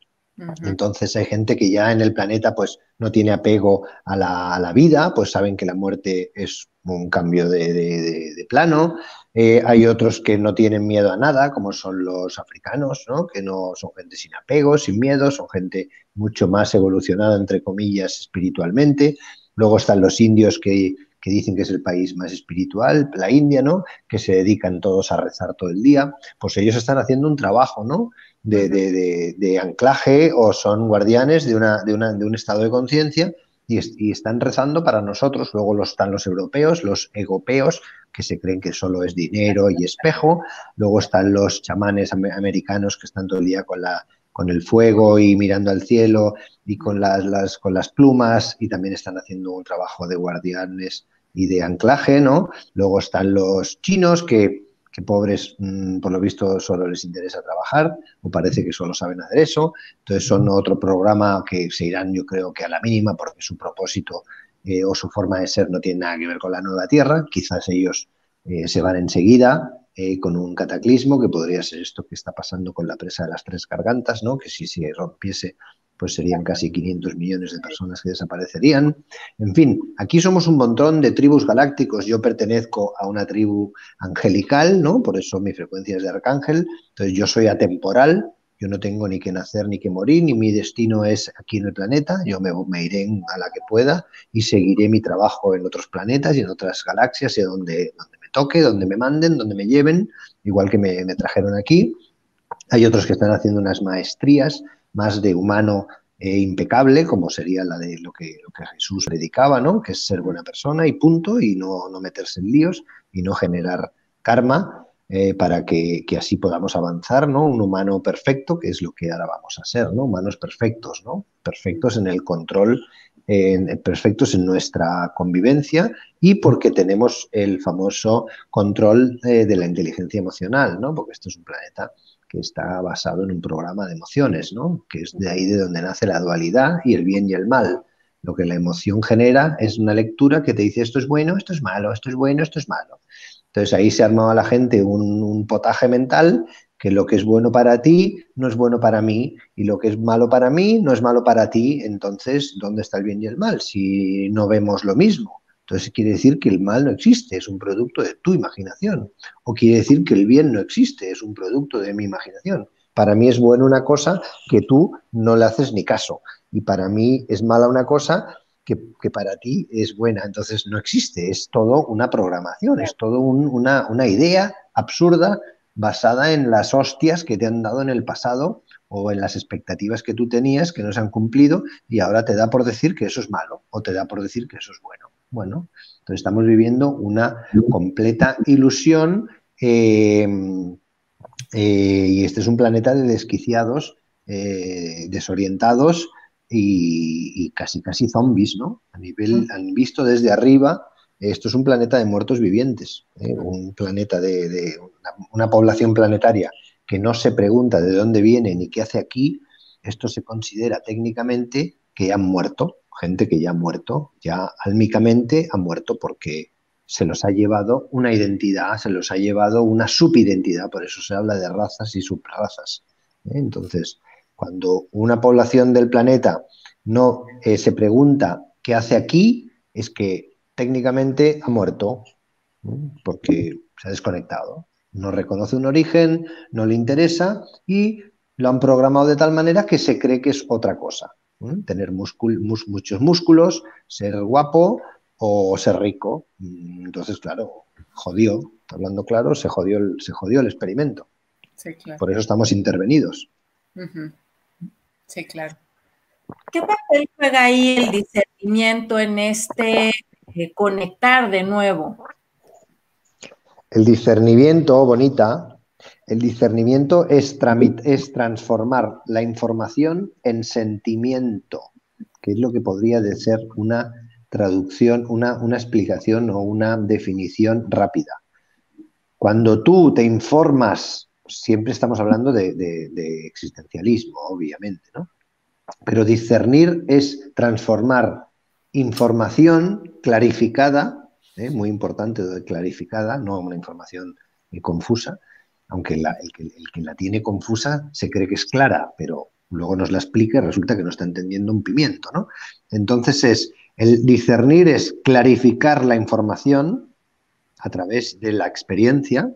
Entonces hay gente que ya en el planeta pues no tiene apego a la, vida, pues saben que la muerte es un cambio de, plano. Eh, hay otros que no tienen miedo a nada, como son los africanos, ¿no? que no son gente sin apego, sin miedo, son gente mucho más evolucionada, entre comillas, espiritualmente. Luego están los indios que, que dicen que es el país más espiritual, la India, ¿no? Que se dedican todos a rezar todo el día. Pues ellos están haciendo un trabajo, ¿no? de, anclaje o son guardianes de, una, de, un estado de conciencia y, están rezando para nosotros. Luego están los europeos, los egopeos, que se creen que solo es dinero y espejo. Luego están los chamanes americanos que están todo el día con, la, con el fuego y mirando al cielo y con las, con las plumas y también están haciendo un trabajo de guardianes y de anclaje, ¿no? Luego están los chinos que que pobres, mm, por lo visto, solo les interesa trabajar, o parece que solo saben hacer eso. Entonces son otro programa que se irán, yo creo que a la mínima, porque su propósito eh, o su forma de ser no tiene nada que ver con la nueva Tierra. Quizás ellos eh, se van enseguida eh, con un cataclismo, que podría ser esto que está pasando con la presa de las tres gargantas, ¿no? que si se rompiese pues serían casi 500 millones de personas que desaparecerían. En fin, aquí somos un montón de tribus galácticos. Yo pertenezco a una tribu angelical, ¿no? Por eso mi frecuencia es de arcángel. Entonces yo soy atemporal, yo no tengo ni que nacer ni que morir, ni mi destino es aquí en el planeta. Yo me, iré a la que pueda y seguiré mi trabajo en otros planetas y en otras galaxias y donde, donde me toque, donde me manden, donde me lleven, igual que me, me trajeron aquí. Hay otros que están haciendo unas maestrías más de humano e impecable, como sería la de lo que, que Jesús predicaba, ¿no? que es ser buena persona y punto, y no, no meterse en líos y no generar karma eh, para que, así podamos avanzar, ¿no? Un humano perfecto, que es lo que ahora vamos a ser, ¿no? Humanos perfectos, ¿no? Perfectos en el control, perfectos en nuestra convivencia y porque tenemos el famoso control eh, de la inteligencia emocional, ¿no? Porque esto es un planeta que está basado en un programa de emociones, ¿no? que es de ahí de donde nace la dualidad y el bien y el mal. Lo que la emoción genera es una lectura que te dice esto es bueno, esto es malo, esto es bueno, esto es malo. Entonces ahí se armaba a la gente un, potaje mental que lo que es bueno para ti no es bueno para mí y lo que es malo para mí no es malo para ti. Entonces, ¿dónde está el bien y el mal si no vemos lo mismo? Entonces quiere decir que el mal no existe, es un producto de tu imaginación. O quiere decir que el bien no existe, es un producto de mi imaginación. Para mí es bueno una cosa que tú no le haces ni caso. Y para mí es mala una cosa que, para ti es buena. Entonces no existe, es todo una programación, es todo una, una idea absurda basada en las hostias que te han dado en el pasado o en las expectativas que tú tenías que no se han cumplido y ahora te da por decir que eso es malo o te da por decir que eso es bueno. Bueno, entonces estamos viviendo una completa ilusión eh, eh, y este es un planeta de desquiciados, eh, desorientados, y, casi casi zombies, ¿no? A nivel, han visto desde arriba, esto es un planeta de muertos vivientes, un planeta de, una, población planetaria que no se pregunta de dónde viene ni qué hace aquí, esto se considera técnicamente que han muerto, gente que ya ha muerto, ya álmicamente ha muerto porque se los ha llevado una identidad, se los ha llevado una subidentidad, por eso se habla de razas y subrazas. ¿eh? Entonces, cuando una población del planeta no eh, se pregunta qué hace aquí, es que técnicamente ha muerto, porque se ha desconectado. No reconoce un origen, no le interesa y lo han programado de tal manera que se cree que es otra cosa. Tener muchos músculos, ser guapo o ser rico. Entonces, claro, jodió, hablando claro, se jodió el, se jodió el experimento. Por eso estamos intervenidos. Sí, claro. ¿Qué papel juega ahí el discernimiento en este eh, conectar de nuevo? El discernimiento, bonita, el discernimiento es, es transformar la información en sentimiento, que es lo que podría ser una traducción, una, una explicación o una definición rápida. Cuando tú te informas siempre estamos hablando de, existencialismo, obviamente, ¿no? Pero discernir es transformar información clarificada, ¿eh? muy importante clarificada, no una información confusa, aunque el, que, la tiene confusa se cree que es clara, pero luego nos la explica y resulta que no está entendiendo un pimiento, ¿no? Entonces es, el discernir es clarificar la información a través de la experiencia,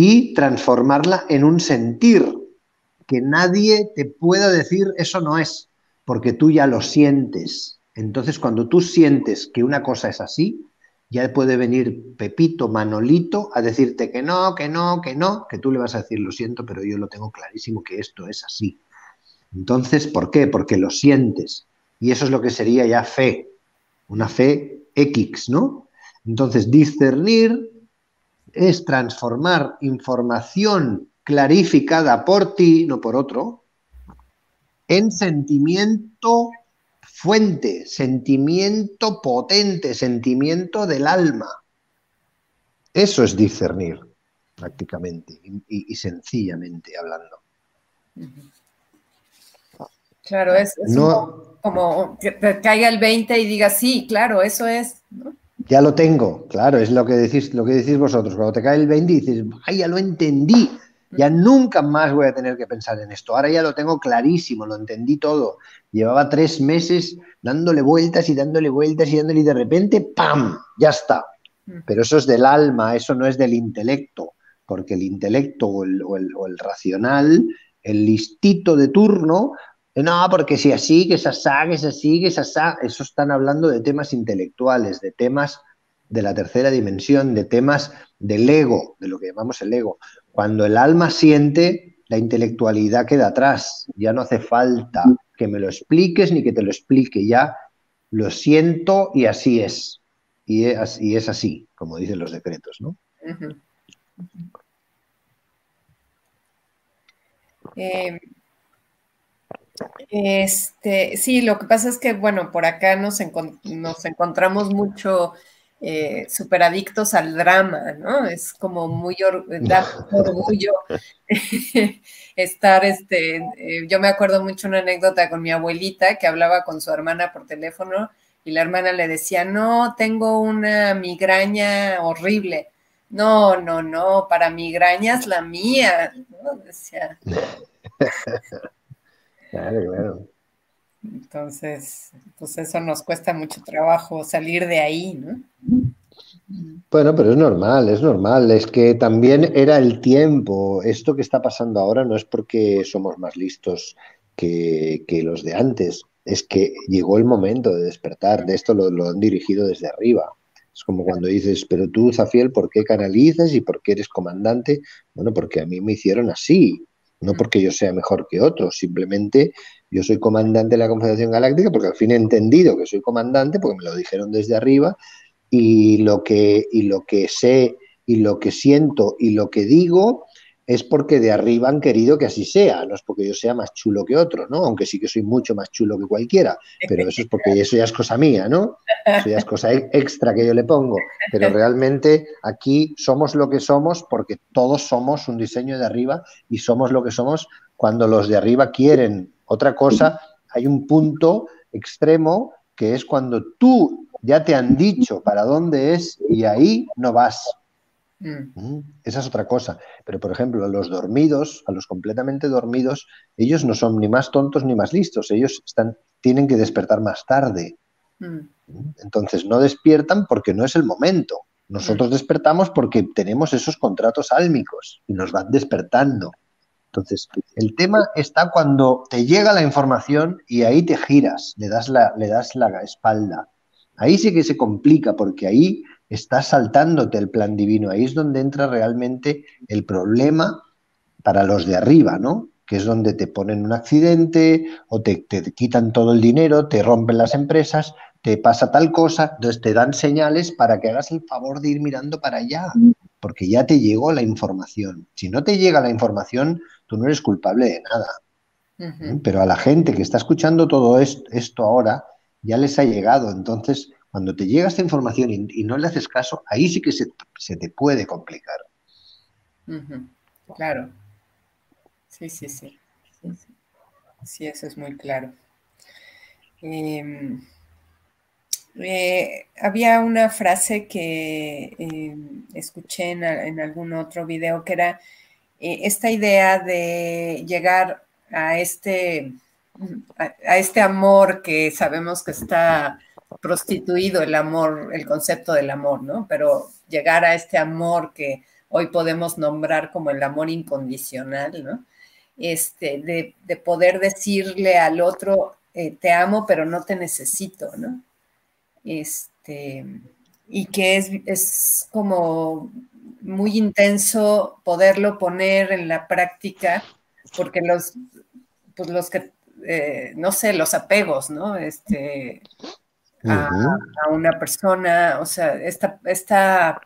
y transformarla en un sentir, que nadie te pueda decir eso no es, porque tú ya lo sientes. Entonces, cuando tú sientes que una cosa es así, ya puede venir Pepito, Manolito a decirte que no, que no, que no, que tú le vas a decir lo siento, pero yo lo tengo clarísimo que esto es así. Entonces, ¿por qué? Porque lo sientes. Y eso es lo que sería ya fe, una fe X, ¿no? Entonces, discernir es transformar información clarificada por ti, no por otro, en sentimiento fuente, sentimiento potente, sentimiento del alma. Eso es discernir, prácticamente y, sencillamente hablando. Claro, es, como, que te caiga el 20 y digas, sí, claro, eso es. Ya lo tengo, claro, es lo que decís, lo que decís vosotros. Cuando te cae el 20 dices, ay, ya lo entendí, ya nunca más voy a tener que pensar en esto. Ahora ya lo tengo clarísimo, lo entendí todo. Llevaba tres meses dándole vueltas y dándole vueltas y dándole y de repente, ¡pam! Ya está. Pero eso es del alma, eso no es del intelecto, porque el intelecto o el, o el racional, el listito de turno, no, porque si así, que es asá, que es así, que es asá, eso están hablando de temas intelectuales, de temas de la tercera dimensión, de temas del ego, de lo que llamamos el ego. Cuando el alma siente, la intelectualidad queda atrás, ya no hace falta que me lo expliques ni que te lo explique, ya lo siento y así es. Y es, es así, como dicen los decretos, ¿no? Este, sí, lo que pasa es que, bueno, por acá nos encontramos mucho eh, superadictos al drama, ¿no? Es como muy da orgullo estar, este, eh, yo me acuerdo mucho una anécdota con mi abuelita que hablaba con su hermana por teléfono y la hermana le decía, no, tengo una migraña horrible. No, no, no, para migrañas la mía, ¿no? Decía. claro, claro. Entonces, pues eso nos cuesta mucho trabajo salir de ahí, ¿no? Bueno, pero es normal, es normal. Es que también era el tiempo. Esto que está pasando ahora no es porque somos más listos que, los de antes. Es que llegó el momento de despertar. De esto lo, lo han dirigido desde arriba. Es como cuando dices, pero tú, Zafiel, ¿por qué canalizas y por qué eres comandante? Bueno, porque a mí me hicieron así. No porque yo sea mejor que otros, simplemente yo soy comandante de la Confederación Galáctica porque al fin he entendido que soy comandante, porque me lo dijeron desde arriba, y lo que, y lo que sé y lo que siento y lo que digo es porque de arriba han querido que así sea, no es porque yo sea más chulo que otro, ¿no? Aunque sí que soy mucho más chulo que cualquiera, pero eso es porque eso ya es cosa mía, ¿no? Eso ya es cosa extra que yo le pongo, pero realmente aquí somos lo que somos porque todos somos un diseño de arriba y somos lo que somos cuando los de arriba quieren otra cosa, hay un punto extremo que es cuando tú ya te han dicho para dónde es y ahí no vas. Mm. Mm, esa es otra cosa. Pero, por ejemplo, a los dormidos, a los completamente dormidos, ellos no son ni más tontos ni más listos. Ellos están, tienen que despertar más tarde. Mm. Entonces, no despiertan porque no es el momento. Nosotros despertamos porque tenemos esos contratos álmicos y nos van despertando. Entonces, el tema está cuando te llega la información y ahí te giras, le das la, le das la espalda. Ahí sí que se complica porque ahí estás saltándote el plan divino, ahí es donde entra realmente el problema para los de arriba, ¿no? Que es donde te ponen un accidente o te, te quitan todo el dinero, te rompen las empresas, te pasa tal cosa, entonces te dan señales para que hagas el favor de ir mirando para allá, porque ya te llegó la información. Si no te llega la información, tú no eres culpable de nada. Pero a la gente que está escuchando todo esto ahora, ya les ha llegado. Entonces, cuando te llega esta información y, no le haces caso, ahí sí que se, te puede complicar. Claro. Sí, sí, sí, sí. eso es muy claro. Em, eh, había una frase que em, escuché en, algún otro video que era eh, esta idea de llegar a este a, este amor que sabemos que está prostituido el amor, el concepto del amor, ¿no? Pero llegar a este amor que hoy podemos nombrar como el amor incondicional, ¿no? Este, de, poder decirle al otro, eh, te amo, pero no te necesito, ¿no? Este, y que es, es como muy intenso poderlo poner en la práctica, porque los, pues los que eh, no sé, los apegos, ¿no? Este, a, una persona, o sea, esta, esta,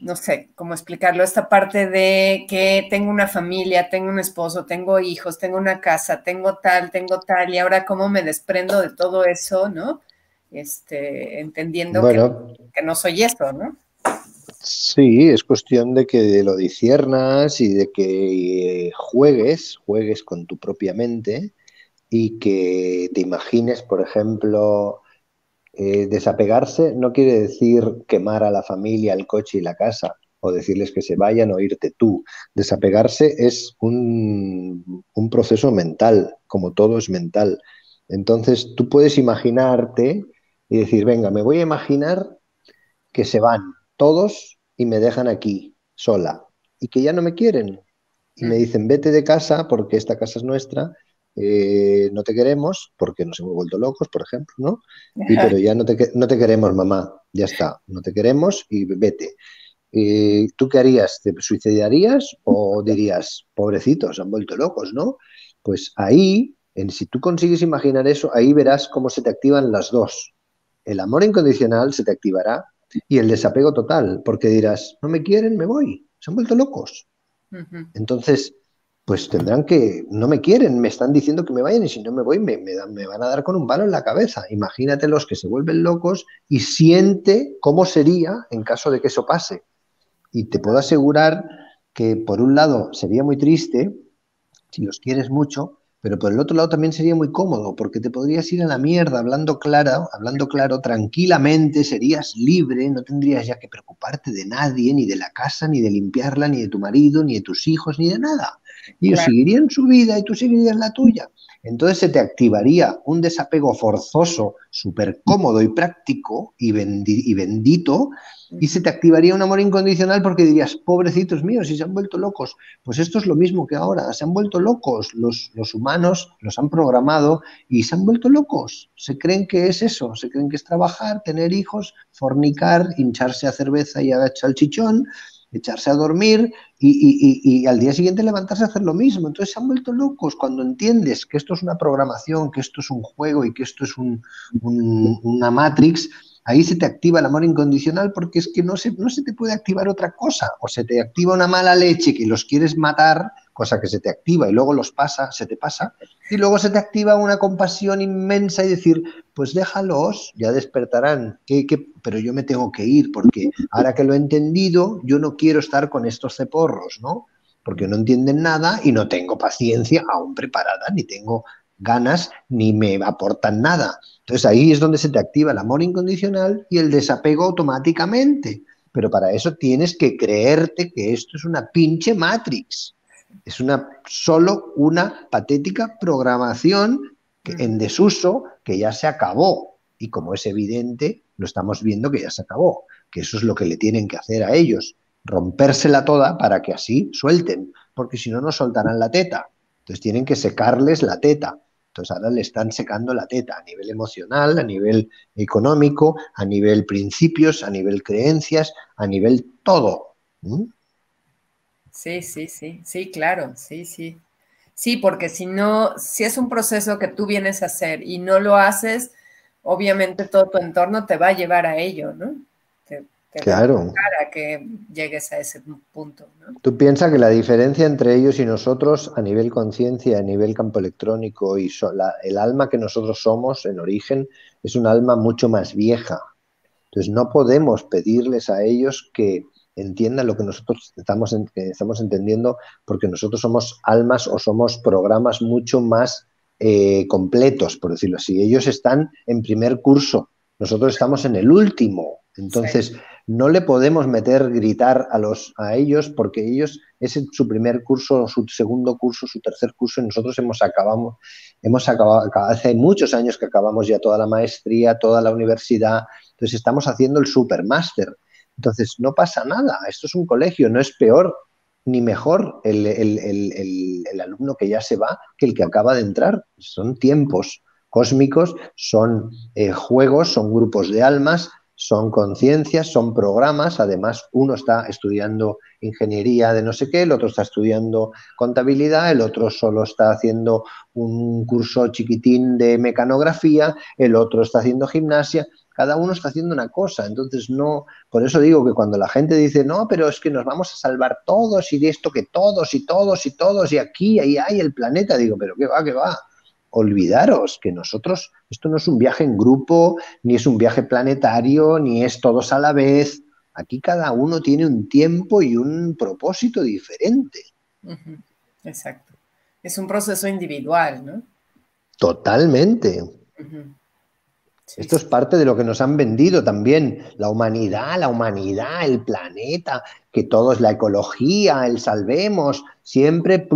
no sé cómo explicarlo, esta parte de que tengo una familia, tengo un esposo, tengo hijos, tengo una casa, tengo tal, tengo tal, y ahora cómo me desprendo de todo eso, ¿no? Este, entendiendo que, no soy eso, ¿no? Sí, es cuestión de que lo disiernas y de que juegues, juegues con tu propia mente y que te imagines, por ejemplo, eh, desapegarse no quiere decir quemar a la familia, el coche y la casa, o decirles que se vayan o irte tú. Desapegarse es un, un proceso mental, como todo es mental. Entonces tú puedes imaginarte y decir, venga, me voy a imaginar que se van todos y me dejan aquí sola y que ya no me quieren. Y me dicen, vete de casa porque esta casa es nuestra eh, no te queremos porque nos hemos vuelto locos, por ejemplo, ¿no? Y, pero ya no te, no te queremos, mamá, ya está, no te queremos y vete. Eh, ¿Tú qué harías? ¿Te suicidarías o dirías, pobrecitos, han vuelto locos, ¿no? Pues ahí, en, si tú consigues imaginar eso, ahí verás cómo se te activan las dos. El amor incondicional se te activará y el desapego total, porque dirás, no me quieren, me voy, se han vuelto locos. Entonces, pues tendrán que, no me quieren, me están diciendo que me vayan y si no me voy me, me, van a dar con un palo en la cabeza. Imagínate los que se vuelven locos y siente cómo sería en caso de que eso pase. Y te puedo asegurar que por un lado sería muy triste, si los quieres mucho, pero por el otro lado también sería muy cómodo, porque te podrías ir a la mierda hablando claro, hablando claro, tranquilamente, serías libre, no tendrías ya que preocuparte de nadie, ni de la casa, ni de limpiarla, ni de tu marido, ni de tus hijos, ni de nada. Ellos seguirían su vida y tú seguirías la tuya. Entonces se te activaría un desapego forzoso, súper cómodo y práctico y, y bendito, y se te activaría un amor incondicional porque dirías, pobrecitos míos, si se han vuelto locos. Pues esto es lo mismo que ahora, se han vuelto locos, los, los humanos los han programado y se han vuelto locos. Se creen que es eso, se creen que es trabajar, tener hijos, fornicar, hincharse a cerveza y a chichón echarse a dormir y, al día siguiente levantarse a hacer lo mismo. Entonces se han vuelto locos cuando entiendes que esto es una programación, que esto es un juego y que esto es una Matrix. Ahí se te activa el amor incondicional porque es que no se, no se te puede activar otra cosa. O se te activa una mala leche que los quieres matar cosa que se te activa y luego los pasa, se te pasa, y luego se te activa una compasión inmensa y decir, pues déjalos, ya despertarán, ¿Qué, pero yo me tengo que ir porque ahora que lo he entendido, yo no quiero estar con estos ceporros, ¿no? Porque no entienden nada y no tengo paciencia aún preparada, ni tengo ganas, ni me aportan nada. Entonces ahí es donde se te activa el amor incondicional y el desapego automáticamente. Pero para eso tienes que creerte que esto es una pinche Matrix. Es una, solo una patética programación en desuso que ya se acabó. Y como es evidente, lo estamos viendo que ya se acabó. Que eso es lo que le tienen que hacer a ellos. Rompérsela toda para que así suelten. Porque si no, no soltarán la teta. Entonces tienen que secarles la teta. Entonces ahora le están secando la teta a nivel emocional, a nivel económico, a nivel principios, a nivel creencias, a nivel todo. Sí, sí, sí, sí, claro, sí, sí. Sí, porque si no, si es un proceso que tú vienes a hacer y no lo haces, obviamente todo tu entorno te va a llevar a ello, ¿no? claro. Para que llegues a ese punto, ¿no? Tú piensas que la diferencia entre ellos y nosotros a nivel conciencia, a nivel campo electrónico y el alma que nosotros somos en origen es un alma mucho más vieja. Entonces no podemos pedirles a ellos que entiendan lo que nosotros estamos, estamos entendiendo, porque nosotros somos almas o somos programas mucho más eh, completos, por decirlo así. Ellos están en primer curso, nosotros estamos en el último. Entonces, no le podemos meter, gritar a, los, a ellos, porque ellos es su primer curso, su segundo curso, su tercer curso, y nosotros hemos acabado, hemos acabado, hace muchos años que acabamos ya toda la maestría, toda la universidad, entonces estamos haciendo el supermáster. Entonces, no pasa nada, esto es un colegio, no es peor ni mejor el, alumno que ya se va que el que acaba de entrar. Son tiempos cósmicos, son eh, juegos, son grupos de almas, son conciencias, son programas. Además, uno está estudiando ingeniería de no sé qué, el otro está estudiando contabilidad, el otro solo está haciendo un curso chiquitín de mecanografía, el otro está haciendo gimnasia cada uno está haciendo una cosa. Entonces, no, por eso digo que cuando la gente dice, no, pero es que nos vamos a salvar todos y de esto que todos y todos y todos y aquí, ahí hay el planeta, digo, pero qué va, qué va. Olvidaros que nosotros, esto no es un viaje en grupo, ni es un viaje planetario, ni es todos a la vez. Aquí cada uno tiene un tiempo y un propósito diferente. Exacto. Es un proceso individual, ¿no? Totalmente. Esto es parte de lo que nos han vendido también, la humanidad, la humanidad, el planeta, que todo es la ecología, el salvemos, siempre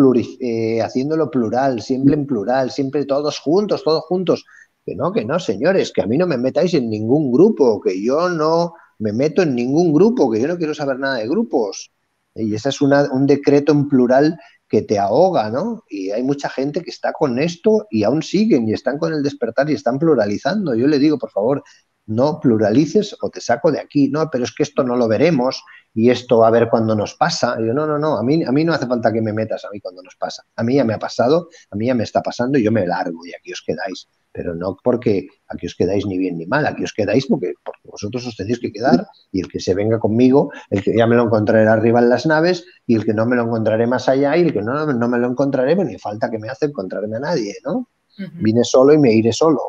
eh, haciéndolo plural, siempre en plural, siempre todos juntos, todos juntos. Que no, que no, señores, que a mí no me metáis en ningún grupo, que yo no me meto en ningún grupo, que yo no quiero saber nada de grupos. Y ese es un decreto en plural que te ahoga, ¿no? Y hay mucha gente que está con esto y aún siguen y están con el despertar y están pluralizando. Yo le digo, por favor, no pluralices o te saco de aquí, no, pero es que esto no lo veremos y esto va a ver cuando nos pasa. Y yo, no, no, no, a mí, a mí no hace falta que me metas a mí cuando nos pasa. A mí ya me ha pasado, a mí ya me está pasando y yo me largo y aquí os quedáis pero no porque aquí os quedáis ni bien ni mal, aquí os quedáis porque, porque vosotros os tenéis que quedar y el que se venga conmigo, el que ya me lo encontraré arriba en las naves y el que no me lo encontraré más allá y el que no, no me lo encontraré, pues ni falta que me hace encontrarme a nadie, ¿no? Vine solo y me iré solo.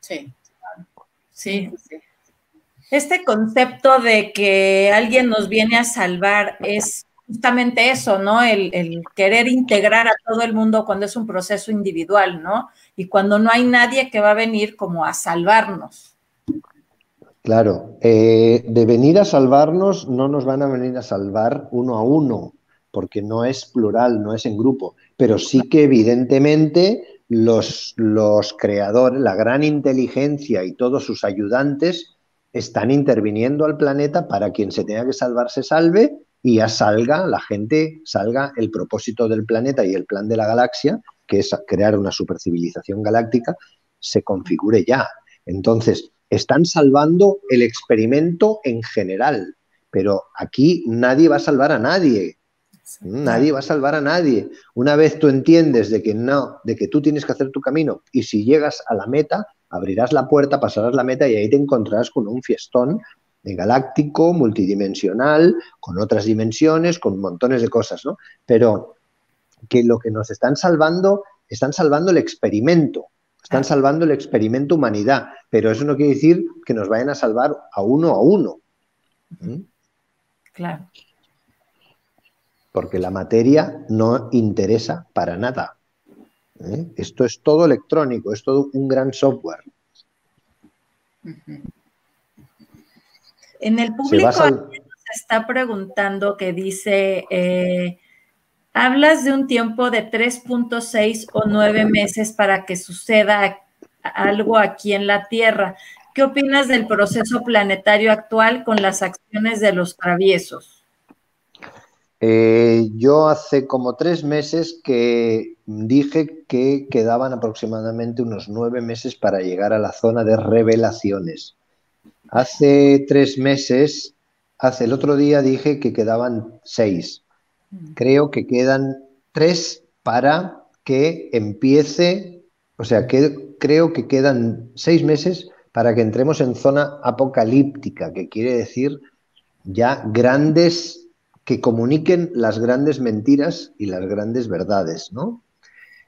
Sí, sí, Este concepto de que alguien nos viene a salvar es justamente eso, ¿no? El, querer integrar a todo el mundo cuando es un proceso individual, ¿no? Y cuando no hay nadie que va a venir como a salvarnos. Claro, eh, de venir a salvarnos no nos van a venir a salvar uno a uno, porque no es plural, no es en grupo, pero sí que evidentemente los, creadores, la gran inteligencia y todos sus ayudantes están interviniendo al planeta para quien se tenga que salvar se salve y ya salga, la gente salga el propósito del planeta y el plan de la galaxia, que es crear una supercivilización galáctica, se configure ya. Entonces, están salvando el experimento en general, pero aquí nadie va a salvar a nadie. Nadie va a salvar a nadie. Una vez tú entiendes de que no, de que tú tienes que hacer tu camino y si llegas a la meta, abrirás la puerta, pasarás la meta y ahí te encontrarás con un fiestón galáctico, multidimensional, con otras dimensiones, con montones de cosas, ¿no? Pero que lo que nos están salvando, están salvando el experimento, están salvando el experimento humanidad, pero eso no quiere decir que nos vayan a salvar a uno a uno. ¿Mm? Claro. Porque la materia no interesa para nada. ¿eh? Esto es todo electrónico, es todo un gran software. En el público se está preguntando que dice, eh, hablas de un tiempo de 3.6 o 9 meses para que suceda algo aquí en la Tierra. ¿Qué opinas del proceso planetario actual con las acciones de los traviesos? Eh, yo hace como tres meses que dije que quedaban aproximadamente unos nueve meses para llegar a la zona de revelaciones. Hace tres meses, hace el otro día dije que quedaban seis. Creo que quedan tres para que empiece, o sea, que creo que quedan seis meses para que entremos en zona apocalíptica, que quiere decir ya grandes, que comuniquen las grandes mentiras y las grandes verdades, ¿no?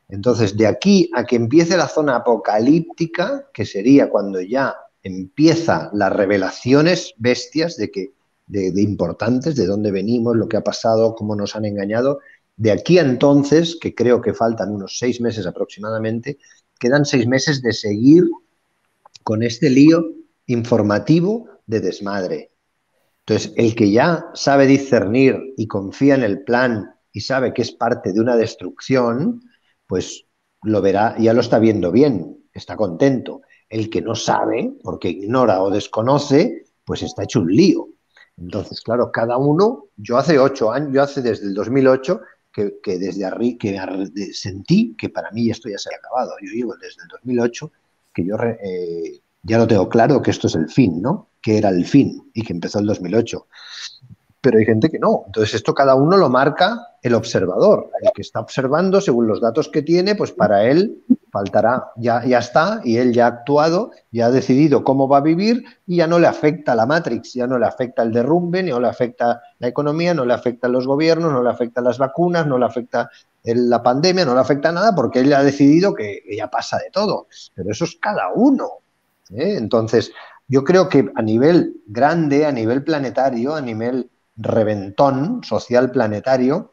Entonces, de aquí a que empiece la zona apocalíptica, que sería cuando ya empieza las revelaciones bestias de que de, importantes, de dónde venimos, lo que ha pasado, cómo nos han engañado. De aquí a entonces, que creo que faltan unos seis meses aproximadamente, quedan seis meses de seguir con este lío informativo de desmadre. Entonces, el que ya sabe discernir y confía en el plan y sabe que es parte de una destrucción, pues lo verá, ya lo está viendo bien, está contento. El que no sabe, porque ignora o desconoce, pues está hecho un lío. Entonces, claro, cada uno, yo hace ocho años, yo hace desde el 2008 que, que desde arriba, que sentí que para mí esto ya se había acabado. Yo digo desde el 2008 que yo eh, ya lo tengo claro que esto es el fin, ¿no? Que era el fin y que empezó el 2008 pero hay gente que no. Entonces esto cada uno lo marca el observador. El que está observando, según los datos que tiene, pues para él faltará, ya, ya está, y él ya ha actuado, ya ha decidido cómo va a vivir y ya no le afecta la Matrix, ya no le afecta el derrumbe, no le afecta la economía, no le afecta los gobiernos, no le afecta las vacunas, no le afecta la pandemia, no le afecta nada porque él ha decidido que, ya pasa de todo. Pero eso es cada uno. ¿eh? Entonces, yo creo que a nivel grande, a nivel planetario, a nivel reventón social planetario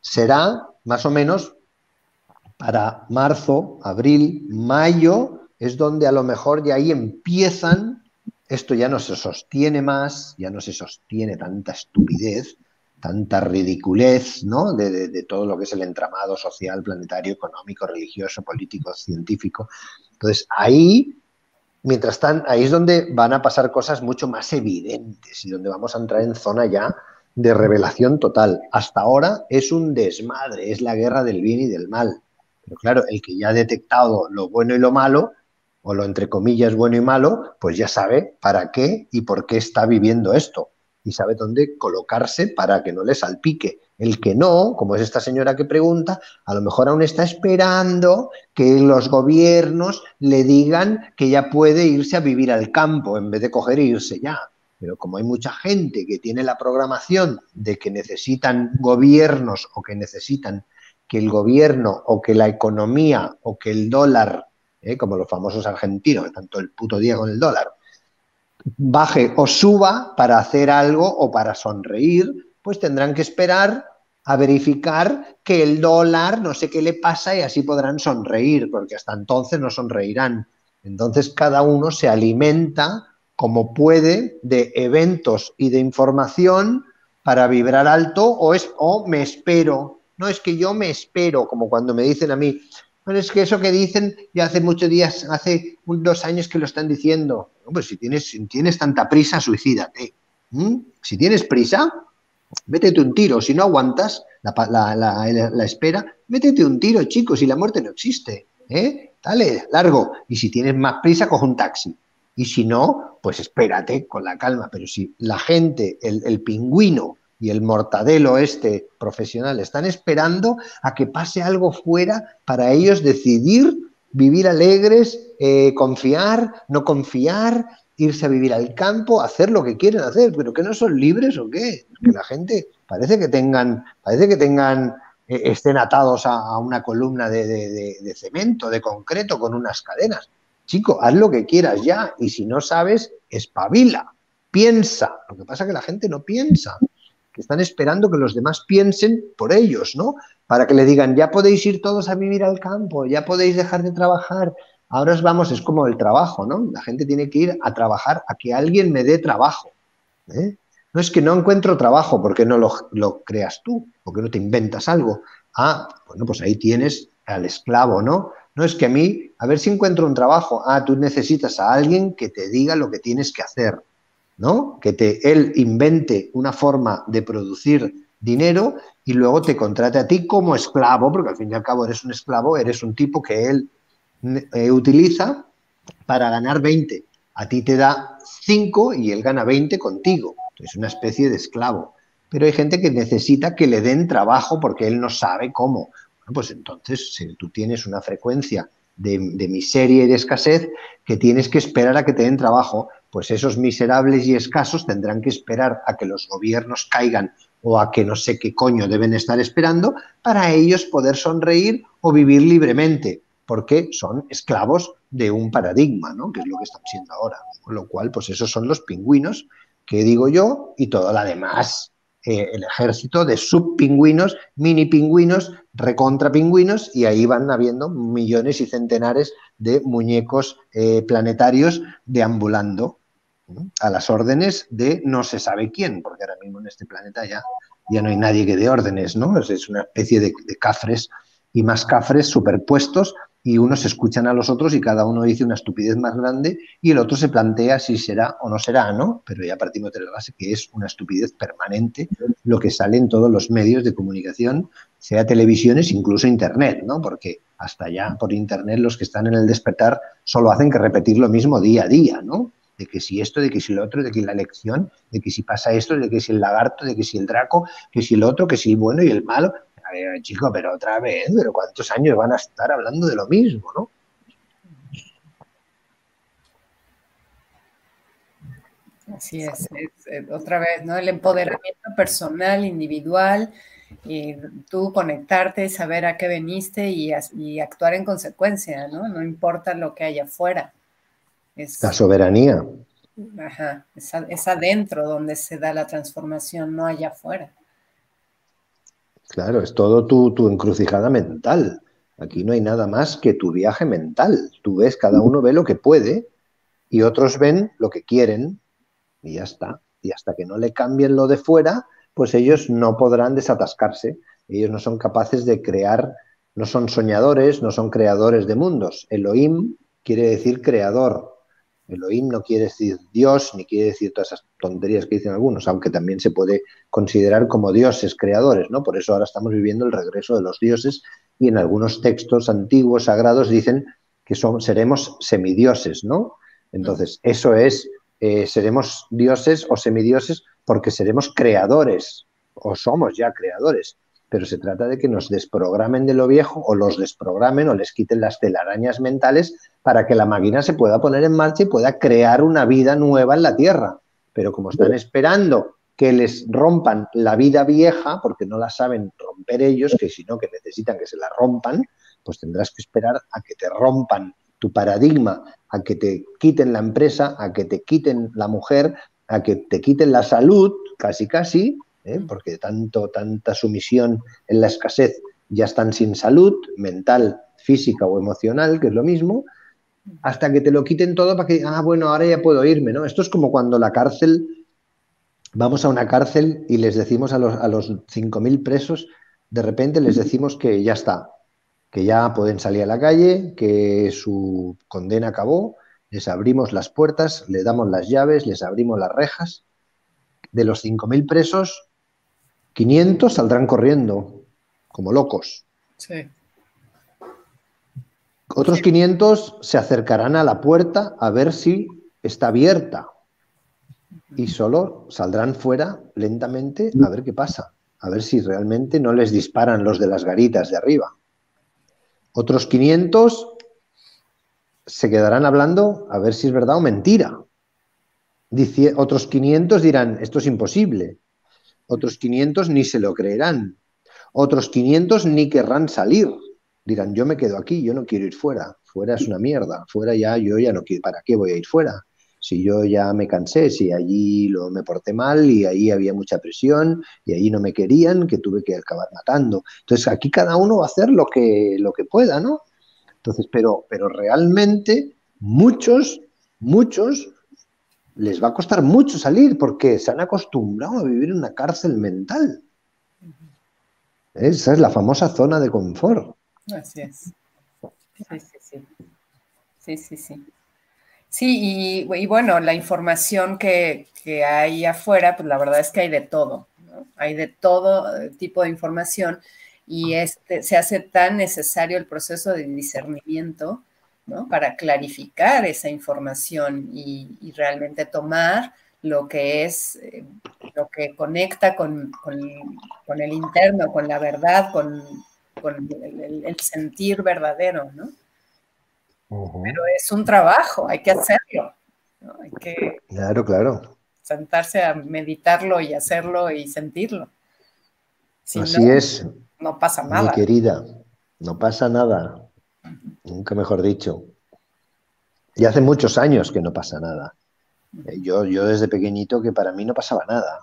será más o menos para marzo, abril, mayo, es donde a lo mejor de ahí empiezan, esto ya no se sostiene más, ya no se sostiene tanta estupidez, tanta ridiculez, ¿no? De, de, todo lo que es el entramado social, planetario, económico, religioso, político, científico. Entonces, ahí Mientras tanto, ahí es donde van a pasar cosas mucho más evidentes y donde vamos a entrar en zona ya de revelación total. Hasta ahora es un desmadre, es la guerra del bien y del mal. Pero claro, el que ya ha detectado lo bueno y lo malo, o lo entre comillas bueno y malo, pues ya sabe para qué y por qué está viviendo esto. Y sabe dónde colocarse para que no le salpique. El que no, como es esta señora que pregunta, a lo mejor aún está esperando que los gobiernos le digan que ya puede irse a vivir al campo en vez de coger e irse ya. Pero como hay mucha gente que tiene la programación de que necesitan gobiernos o que necesitan que el gobierno o que la economía o que el dólar, ¿eh? como los famosos argentinos, tanto el puto día con el dólar, baje o suba para hacer algo o para sonreír, pues tendrán que esperar a verificar que el dólar no sé qué le pasa y así podrán sonreír, porque hasta entonces no sonreirán. Entonces cada uno se alimenta como puede de eventos y de información para vibrar alto o, es, o me espero. No es que yo me espero, como cuando me dicen a mí, bueno, es que eso que dicen ya hace muchos días, hace dos años que lo están diciendo. pues si tienes, si tienes tanta prisa, suicídate. Si tienes prisa, métete un tiro. Si no aguantas la, espera, métete un tiro, chicos, si la muerte no existe. ¿eh? Dale, largo. Y si tienes más prisa, coge un taxi. Y si no, pues espérate con la calma. Pero si la gente, el, el pingüino y el mortadelo este profesional están esperando a que pase algo fuera para ellos decidir vivir alegres, eh, confiar, no confiar, irse a vivir al campo, hacer lo que quieren hacer, pero que no son libres o qué. Que la gente parece que tengan, parece que tengan, eh, estén atados a, una columna de, de, cemento, de concreto, con unas cadenas. Chico, haz lo que quieras ya y si no sabes, espabila, piensa. Lo que pasa es que la gente no piensa, que están esperando que los demás piensen por ellos, ¿no? Para que le digan, ya podéis ir todos a vivir al campo, ya podéis dejar de trabajar. Ahora os vamos, es como el trabajo, ¿no? La gente tiene que ir a trabajar, a que alguien me dé trabajo. ¿eh? No es que no encuentro trabajo, porque no lo, lo creas tú? porque no te inventas algo? Ah, bueno, pues ahí tienes al esclavo, ¿no? No es que a mí, a ver si encuentro un trabajo. Ah, tú necesitas a alguien que te diga lo que tienes que hacer, ¿no? Que te, él invente una forma de producir dinero y luego te contrate a ti como esclavo, porque al fin y al cabo eres un esclavo, eres un tipo que él eh, utiliza para ganar 20. A ti te da 5 y él gana 20 contigo. Es una especie de esclavo. Pero hay gente que necesita que le den trabajo porque él no sabe cómo pues entonces si tú tienes una frecuencia de, miseria y de escasez que tienes que esperar a que te den trabajo, pues esos miserables y escasos tendrán que esperar a que los gobiernos caigan o a que no sé qué coño deben estar esperando para ellos poder sonreír o vivir libremente, porque son esclavos de un paradigma, ¿no? que es lo que están siendo ahora. Con lo cual, pues esos son los pingüinos que digo yo y todo lo demás eh, el ejército de subpingüinos, mini pingüinos, recontra pingüinos, y ahí van habiendo millones y centenares de muñecos eh, planetarios deambulando a las órdenes de no se sabe quién, porque ahora mismo en este planeta ya, ya no hay nadie que dé órdenes, ¿no? Es, una especie de, de cafres y más cafres superpuestos y unos escuchan a los otros y cada uno dice una estupidez más grande y el otro se plantea si será o no será, ¿no? Pero ya partimos de la base que es una estupidez permanente lo que sale en todos los medios de comunicación, sea televisiones, incluso internet, ¿no? Porque hasta ya por internet los que están en el despertar solo hacen que repetir lo mismo día a día, ¿no? De que si esto, de que si lo otro, de que la elección, de que si pasa esto, de que si el lagarto, de que si el draco, que si el otro, que si el bueno y el malo chico, pero otra vez, pero ¿cuántos años van a estar hablando de lo mismo, no? Así es, eh, otra vez, ¿no? El empoderamiento personal, individual, y tú conectarte, saber a qué veniste y, actuar en consecuencia, ¿no? No importa lo que haya afuera. Es, la soberanía. Ajá, es adentro donde se da la transformación, no allá afuera. Claro, es todo tu, encrucijada mental. Aquí no hay nada más que tu viaje mental. Tú ves, cada uno ve lo que puede y otros ven lo que quieren y ya está. Y hasta que no le cambien lo de fuera, pues ellos no podrán desatascarse. Ellos no son capaces de crear, no son soñadores, no son creadores de mundos. Elohim quiere decir creador. Elohim no quiere decir Dios, ni quiere decir todas esas tonterías que dicen algunos, aunque también se puede considerar como dioses creadores, ¿no? Por eso ahora estamos viviendo el regreso de los dioses y en algunos textos antiguos, sagrados, dicen que seremos semidioses, ¿no? Entonces, eso es, eh, seremos dioses o semidioses porque seremos creadores, o somos ya creadores pero se trata de que nos desprogramen de lo viejo o los desprogramen o les quiten las telarañas mentales para que la máquina se pueda poner en marcha y pueda crear una vida nueva en la Tierra. Pero como están esperando que les rompan la vida vieja, porque no la saben romper ellos, que sino que necesitan que se la rompan, pues tendrás que esperar a que te rompan tu paradigma, a que te quiten la empresa, a que te quiten la mujer, a que te quiten la salud, casi casi, ¿eh? porque tanto, tanta sumisión en la escasez ya están sin salud mental, física o emocional, que es lo mismo, hasta que te lo quiten todo para que, ah, bueno, ahora ya puedo irme, ¿no? Esto es como cuando la cárcel, vamos a una cárcel y les decimos a los, a los 5.000 presos, de repente les decimos que ya está, que ya pueden salir a la calle, que su condena acabó, les abrimos las puertas, le damos las llaves, les abrimos las rejas. De los 5.000 presos, 500 saldrán corriendo, como locos. Sí. Otros 500 se acercarán a la puerta a ver si está abierta y solo saldrán fuera lentamente a ver qué pasa, a ver si realmente no les disparan los de las garitas de arriba. Otros 500 se quedarán hablando a ver si es verdad o mentira. Dice, otros 500 dirán, esto es imposible. Otros 500 ni se lo creerán. Otros 500 ni querrán salir dirán, yo me quedo aquí, yo no quiero ir fuera, fuera es una mierda, fuera ya, yo ya no quiero, ¿para qué voy a ir fuera? Si yo ya me cansé, si allí lo, me porté mal y ahí había mucha presión y allí no me querían, que tuve que acabar matando. Entonces aquí cada uno va a hacer lo que, lo que pueda, ¿no? Entonces, pero, pero realmente muchos, muchos les va a costar mucho salir porque se han acostumbrado a vivir en una cárcel mental. Esa es la famosa zona de confort. Así es. Sí, sí, sí. Sí, sí, sí. Sí, y, bueno, la información que, hay afuera, pues la verdad es que hay de todo, Hay de todo tipo de información y este, se hace tan necesario el proceso de discernimiento, ¿no? Para clarificar esa información y, realmente tomar lo que es, eh, lo que conecta con, con, el interno, con la verdad, con, con el, sentir verdadero, ¿no? Pero es un trabajo, hay que hacerlo. Hay que claro, claro. sentarse a meditarlo y hacerlo y sentirlo. Así es. No pasa nada. Mi querida, no pasa nada. Nunca mejor dicho. Y hace muchos años que no pasa nada. Yo, yo desde pequeñito que para mí no pasaba nada.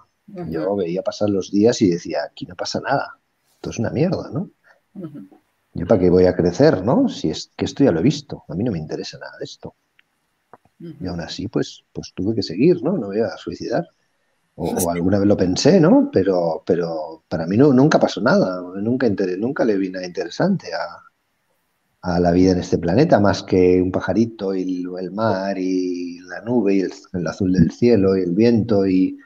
Yo veía pasar los días y decía, aquí no pasa nada. Esto es una mierda, ¿no? Yo para qué voy a crecer, ¿no? Si es que esto ya lo he visto, a mí no me interesa nada de esto. Y aún así, pues, pues tuve que seguir, ¿no? No voy a suicidar. O, alguna vez lo pensé, ¿no? Pero, pero para mí no, nunca pasó nada, nunca, nunca le vi nada interesante a, la vida en este planeta, más que un pajarito y el, mar y la nube y el, azul del cielo y el viento y,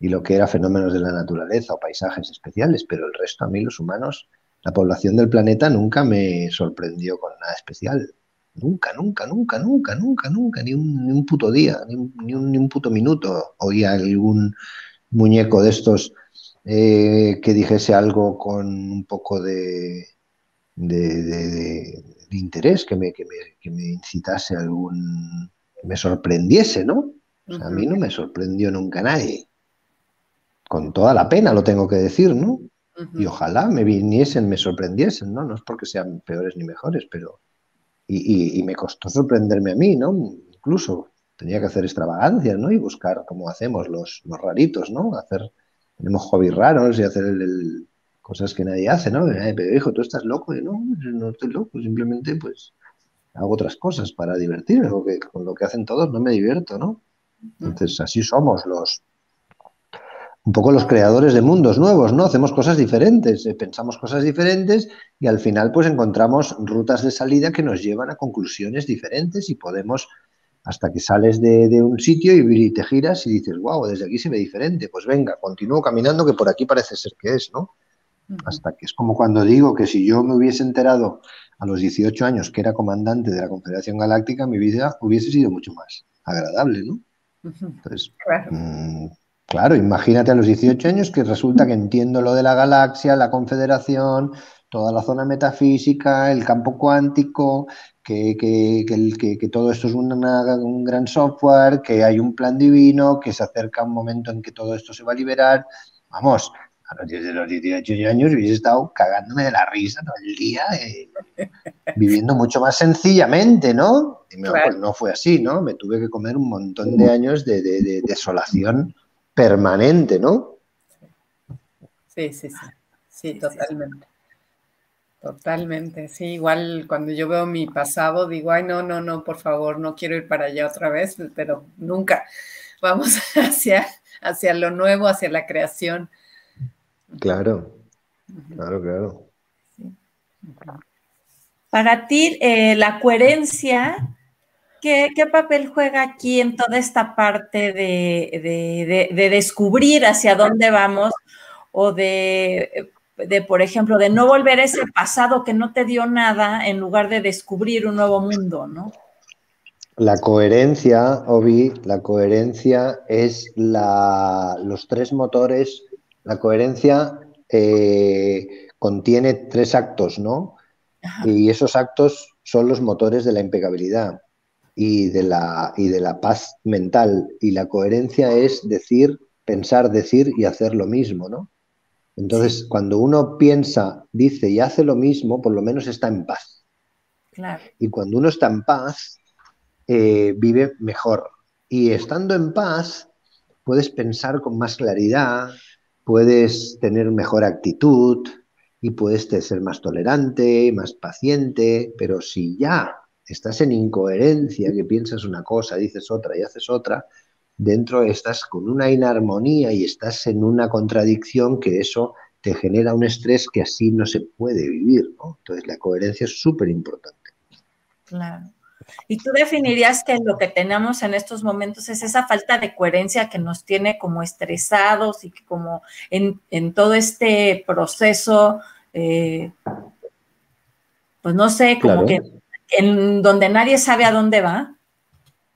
y lo que era fenómenos de la naturaleza o paisajes especiales, pero el resto a mí los humanos la población del planeta nunca me sorprendió con nada especial. Nunca, nunca, nunca, nunca, nunca, nunca, ni un, puto día, ni un, ni un, puto minuto oía algún muñeco de estos eh, que dijese algo con un poco de, de, interés, que me, que, me, incitase algún, que me sorprendiese, ¿no? a mí no me sorprendió nunca nadie. Con toda la pena lo tengo que decir, ¿no? Y ojalá me viniesen, me sorprendiesen, ¿no? No es porque sean peores ni mejores, pero... Y, me costó sorprenderme a mí, ¿no? Incluso tenía que hacer extravagancias, ¿no? Y buscar cómo hacemos los, los raritos, ¿no? Hacer, tenemos hobbies raros y hacer cosas que nadie hace, ¿no? pero hijo, tú estás loco, y no, no estoy loco, simplemente pues hago otras cosas para divertirme, porque con lo que hacen todos no me divierto, ¿no? Entonces así somos los, un poco los creadores de mundos nuevos, ¿no? Hacemos cosas diferentes, eh, pensamos cosas diferentes y al final pues encontramos rutas de salida que nos llevan a conclusiones diferentes y podemos, hasta que sales de, un sitio y, te giras y dices, wow, desde aquí se ve diferente, pues venga, continúo caminando que por aquí parece ser que es, ¿no? Hasta que es como cuando digo que si yo me hubiese enterado a los 18 años que era comandante de la Confederación Galáctica, mi vida hubiese sido mucho más agradable, ¿no? Entonces, mm, Claro, imagínate a los 18 años que resulta que entiendo lo de la galaxia, la confederación, toda la zona metafísica, el campo cuántico, que, que, todo esto es un gran software, que hay un plan divino, que se acerca un momento en que todo esto se va a liberar. Vamos, a los, los 18 años hubiese estado cagándome de la risa todo el día, eh, viviendo mucho más sencillamente, ¿no? Y pues no fue así, ¿no? Me tuve que comer un montón de años de, de desolación permanente, ¿no? Sí, sí, sí. Sí, totalmente. Totalmente, sí, igual cuando yo veo mi pasado digo, ay, no, no, no, por favor, no quiero ir para allá otra vez, pero nunca. Vamos hacia, hacia lo nuevo, hacia la creación. Claro, claro, claro. Para ti, eh, la coherencia, ¿qué, papel juega aquí en toda esta parte de, de descubrir hacia dónde vamos o de de, por ejemplo, de no volver a ese pasado que no te dio nada en lugar de descubrir un nuevo mundo, ¿no? La coherencia, Obi, la coherencia es la, los tres motores. La coherencia eh, contiene tres actos, ¿no? Y esos actos son los motores de la impecabilidad y de la, y de la paz mental. Y la coherencia es decir, pensar, decir y hacer lo mismo, ¿no? Entonces, cuando uno piensa, dice y hace lo mismo, por lo menos está en paz. Y cuando uno está en paz, eh, vive mejor. Y estando en paz, puedes pensar con más claridad, puedes tener mejor actitud y puedes ser más tolerante, más paciente, pero si ya estás en incoherencia, que piensas una cosa, dices otra y haces otra, dentro estás con una inarmonía y estás en una contradicción que eso te genera un estrés que así no se puede vivir. Entonces la coherencia es súper importante. Claro. Y tú definirías que lo que tenemos en estos momentos es esa falta de coherencia que nos tiene como estresados y que como en, todo este proceso, eh, pues no sé, como que en donde nadie sabe a dónde va.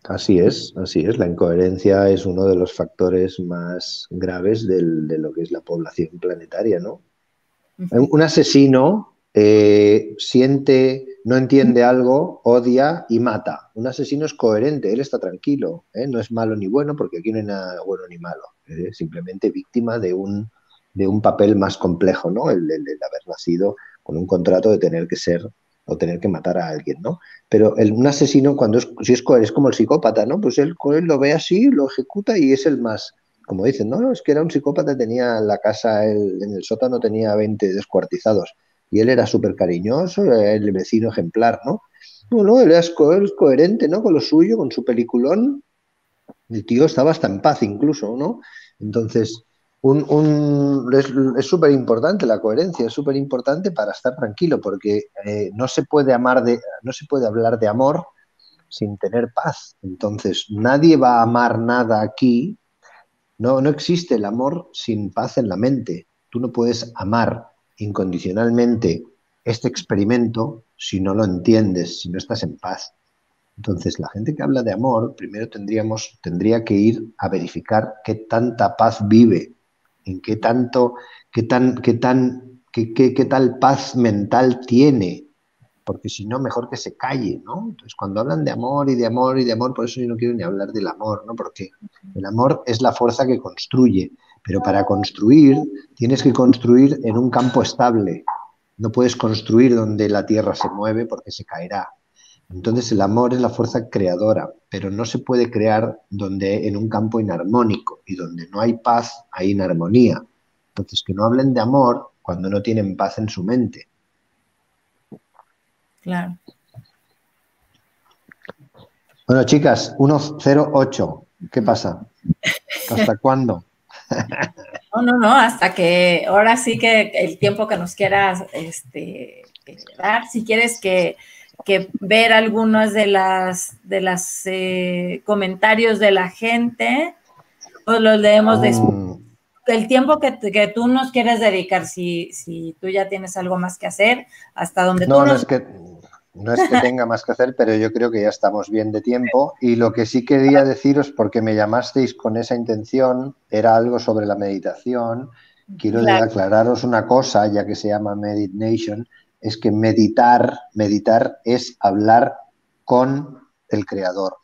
Así es, así es. La incoherencia es uno de los factores más graves de lo que es la población planetaria, ¿no? Un asesino eh, siente, no entiende algo, odia y mata. Un asesino es coherente, él está tranquilo, ¿eh? no es malo ni bueno, porque aquí no hay nada bueno ni malo. Es simplemente víctima de un, de un papel más complejo, ¿no? el haber nacido con un contrato de tener que ser o tener que matar a alguien, ¿no? Pero el, un asesino, cuando es, si es, es como el psicópata, ¿no? Pues él, lo ve así, lo ejecuta y es el más, como dicen, no, es que era un psicópata, tenía la casa, en el sótano tenía 20 descuartizados y él era súper cariñoso, el vecino ejemplar, ¿no? No, no, él es, coherente, ¿no? Con lo suyo, con su peliculón. El tío estaba hasta en paz incluso, ¿no? Entonces, un, es súper importante la coherencia, es súper importante para estar tranquilo, porque eh, no se puede amar de, no se puede hablar de amor sin tener paz. Entonces, nadie va a amar nada aquí. No, no existe el amor sin paz en la mente. Tú no puedes amar incondicionalmente este experimento si no lo entiendes, si no estás en paz. Entonces, la gente que habla de amor, primero tendríamos, tendría que ir a verificar qué tanta paz vive en qué tanto, qué tan, qué tan, qué, qué, tal paz mental tiene, porque si no, mejor que se calle, ¿no? Entonces, cuando hablan de amor y de amor y de amor, por eso yo no quiero ni hablar del amor, ¿no? Porque el amor es la fuerza que construye, pero para construir tienes que construir en un campo estable. No puedes construir donde la tierra se mueve porque se caerá. Entonces el amor es la fuerza creadora, pero no se puede crear donde en un campo inarmónico y donde no hay paz hay inarmonía. Entonces que no hablen de amor cuando no tienen paz en su mente. Claro. Bueno, chicas, 108. ¿Qué pasa? ¿Hasta cuándo? No, no, no, hasta que ahora sí que el tiempo que nos quieras este, dar, si quieres que que ver algunos de las de las eh, comentarios de la gente, pues los leemos después. Mm. El tiempo que, que, tú nos quieres dedicar, si, si tú ya tienes algo más que hacer, hasta donde no, tú no es que no es que tenga más que hacer, pero yo creo que ya estamos bien de tiempo. Y lo que sí quería deciros, porque me llamasteis con esa intención, era algo sobre la meditación. Quiero aclararos una cosa, ya que se llama Meditation, es que meditar, meditar es hablar con el creador.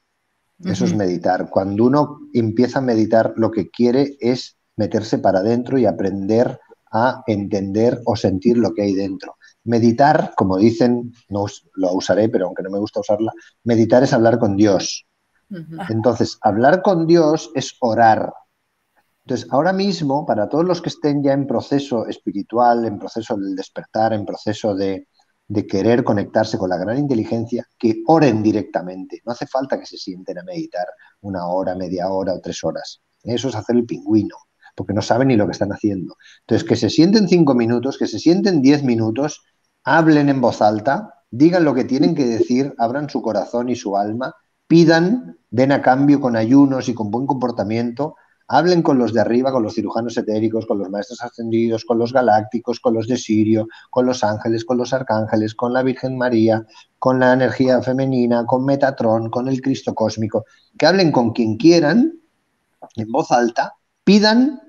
Eso es meditar. Cuando uno empieza a meditar, lo que quiere es meterse para adentro y aprender a entender o sentir lo que hay dentro. Meditar, como dicen, no lo usaré, pero aunque no me gusta usarla, meditar es hablar con Dios. Entonces, hablar con Dios es orar. Entonces, ahora mismo, para todos los que estén ya en proceso espiritual, en proceso del despertar, en proceso de, de querer conectarse con la gran inteligencia, que oren directamente. No hace falta que se sienten a meditar una hora, media hora o tres horas. Eso es hacer el pingüino, porque no saben ni lo que están haciendo. Entonces, que se sienten cinco minutos, que se sienten diez minutos, hablen en voz alta, digan lo que tienen que decir, abran su corazón y su alma, pidan, den a cambio con ayunos y con buen comportamiento Hablen con los de arriba, con los cirujanos etéricos, con los maestros ascendidos, con los galácticos, con los de Sirio, con los ángeles, con los arcángeles, con la Virgen María, con la energía femenina, con Metatron, con el Cristo cósmico. Que hablen con quien quieran, en voz alta, pidan,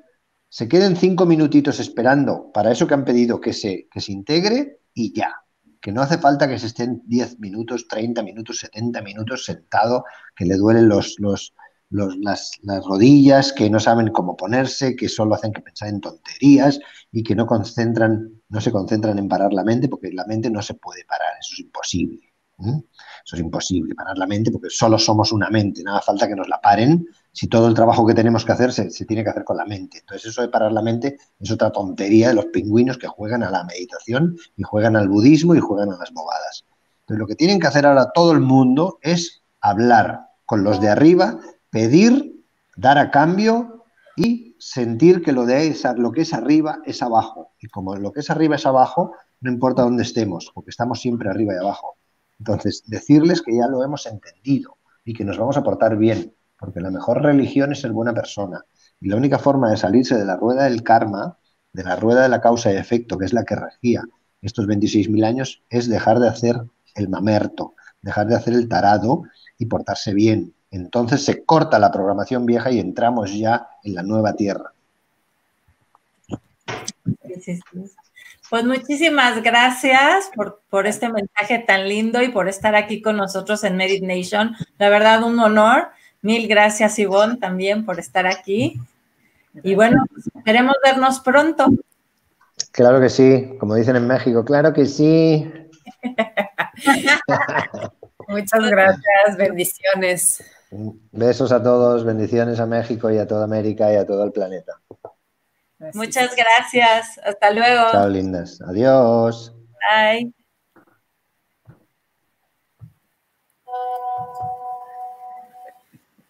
se queden cinco minutitos esperando para eso que han pedido que se, que se integre y ya. Que no hace falta que se estén 10 minutos, 30 minutos, 70 minutos sentado, que le duelen los, los, las, rodillas, que no saben cómo ponerse, que solo hacen que pensar en tonterías y que no concentran, no se concentran en parar la mente, porque la mente no se puede parar, eso es imposible. Eso es imposible, parar la mente, porque solo somos una mente, nada falta que nos la paren, si todo el trabajo que tenemos que hacer se, tiene que hacer con la mente. Entonces eso de parar la mente es otra tontería de los pingüinos que juegan a la meditación y juegan al budismo y juegan a las bobadas. Entonces lo que tienen que hacer ahora todo el mundo es hablar con los de arriba pedir, dar a cambio y sentir que lo, de lo que es arriba es abajo. Y como lo que es arriba es abajo, no importa dónde estemos, porque estamos siempre arriba y abajo. Entonces, decirles que ya lo hemos entendido y que nos vamos a portar bien, porque la mejor religión es ser buena persona. Y la única forma de salirse de la rueda del karma, de la rueda de la causa y efecto, que es la que regía estos 26.000 años, es dejar de hacer el mamerto, dejar de hacer el tarado y portarse bien, entonces se corta la programación vieja y entramos ya en la nueva tierra. Pues muchísimas gracias por, este mensaje tan lindo y por estar aquí con nosotros en Medit Nation. La verdad, un honor. Mil gracias, Ivonne, también por estar aquí. Y bueno, pues, queremos vernos pronto. Claro que sí, como dicen en México, claro que sí. Muchas gracias, bendiciones. Besos a todos, bendiciones a México y a toda América y a todo el planeta. Muchas gracias, hasta luego. Chao, lindas. Adiós. Bye.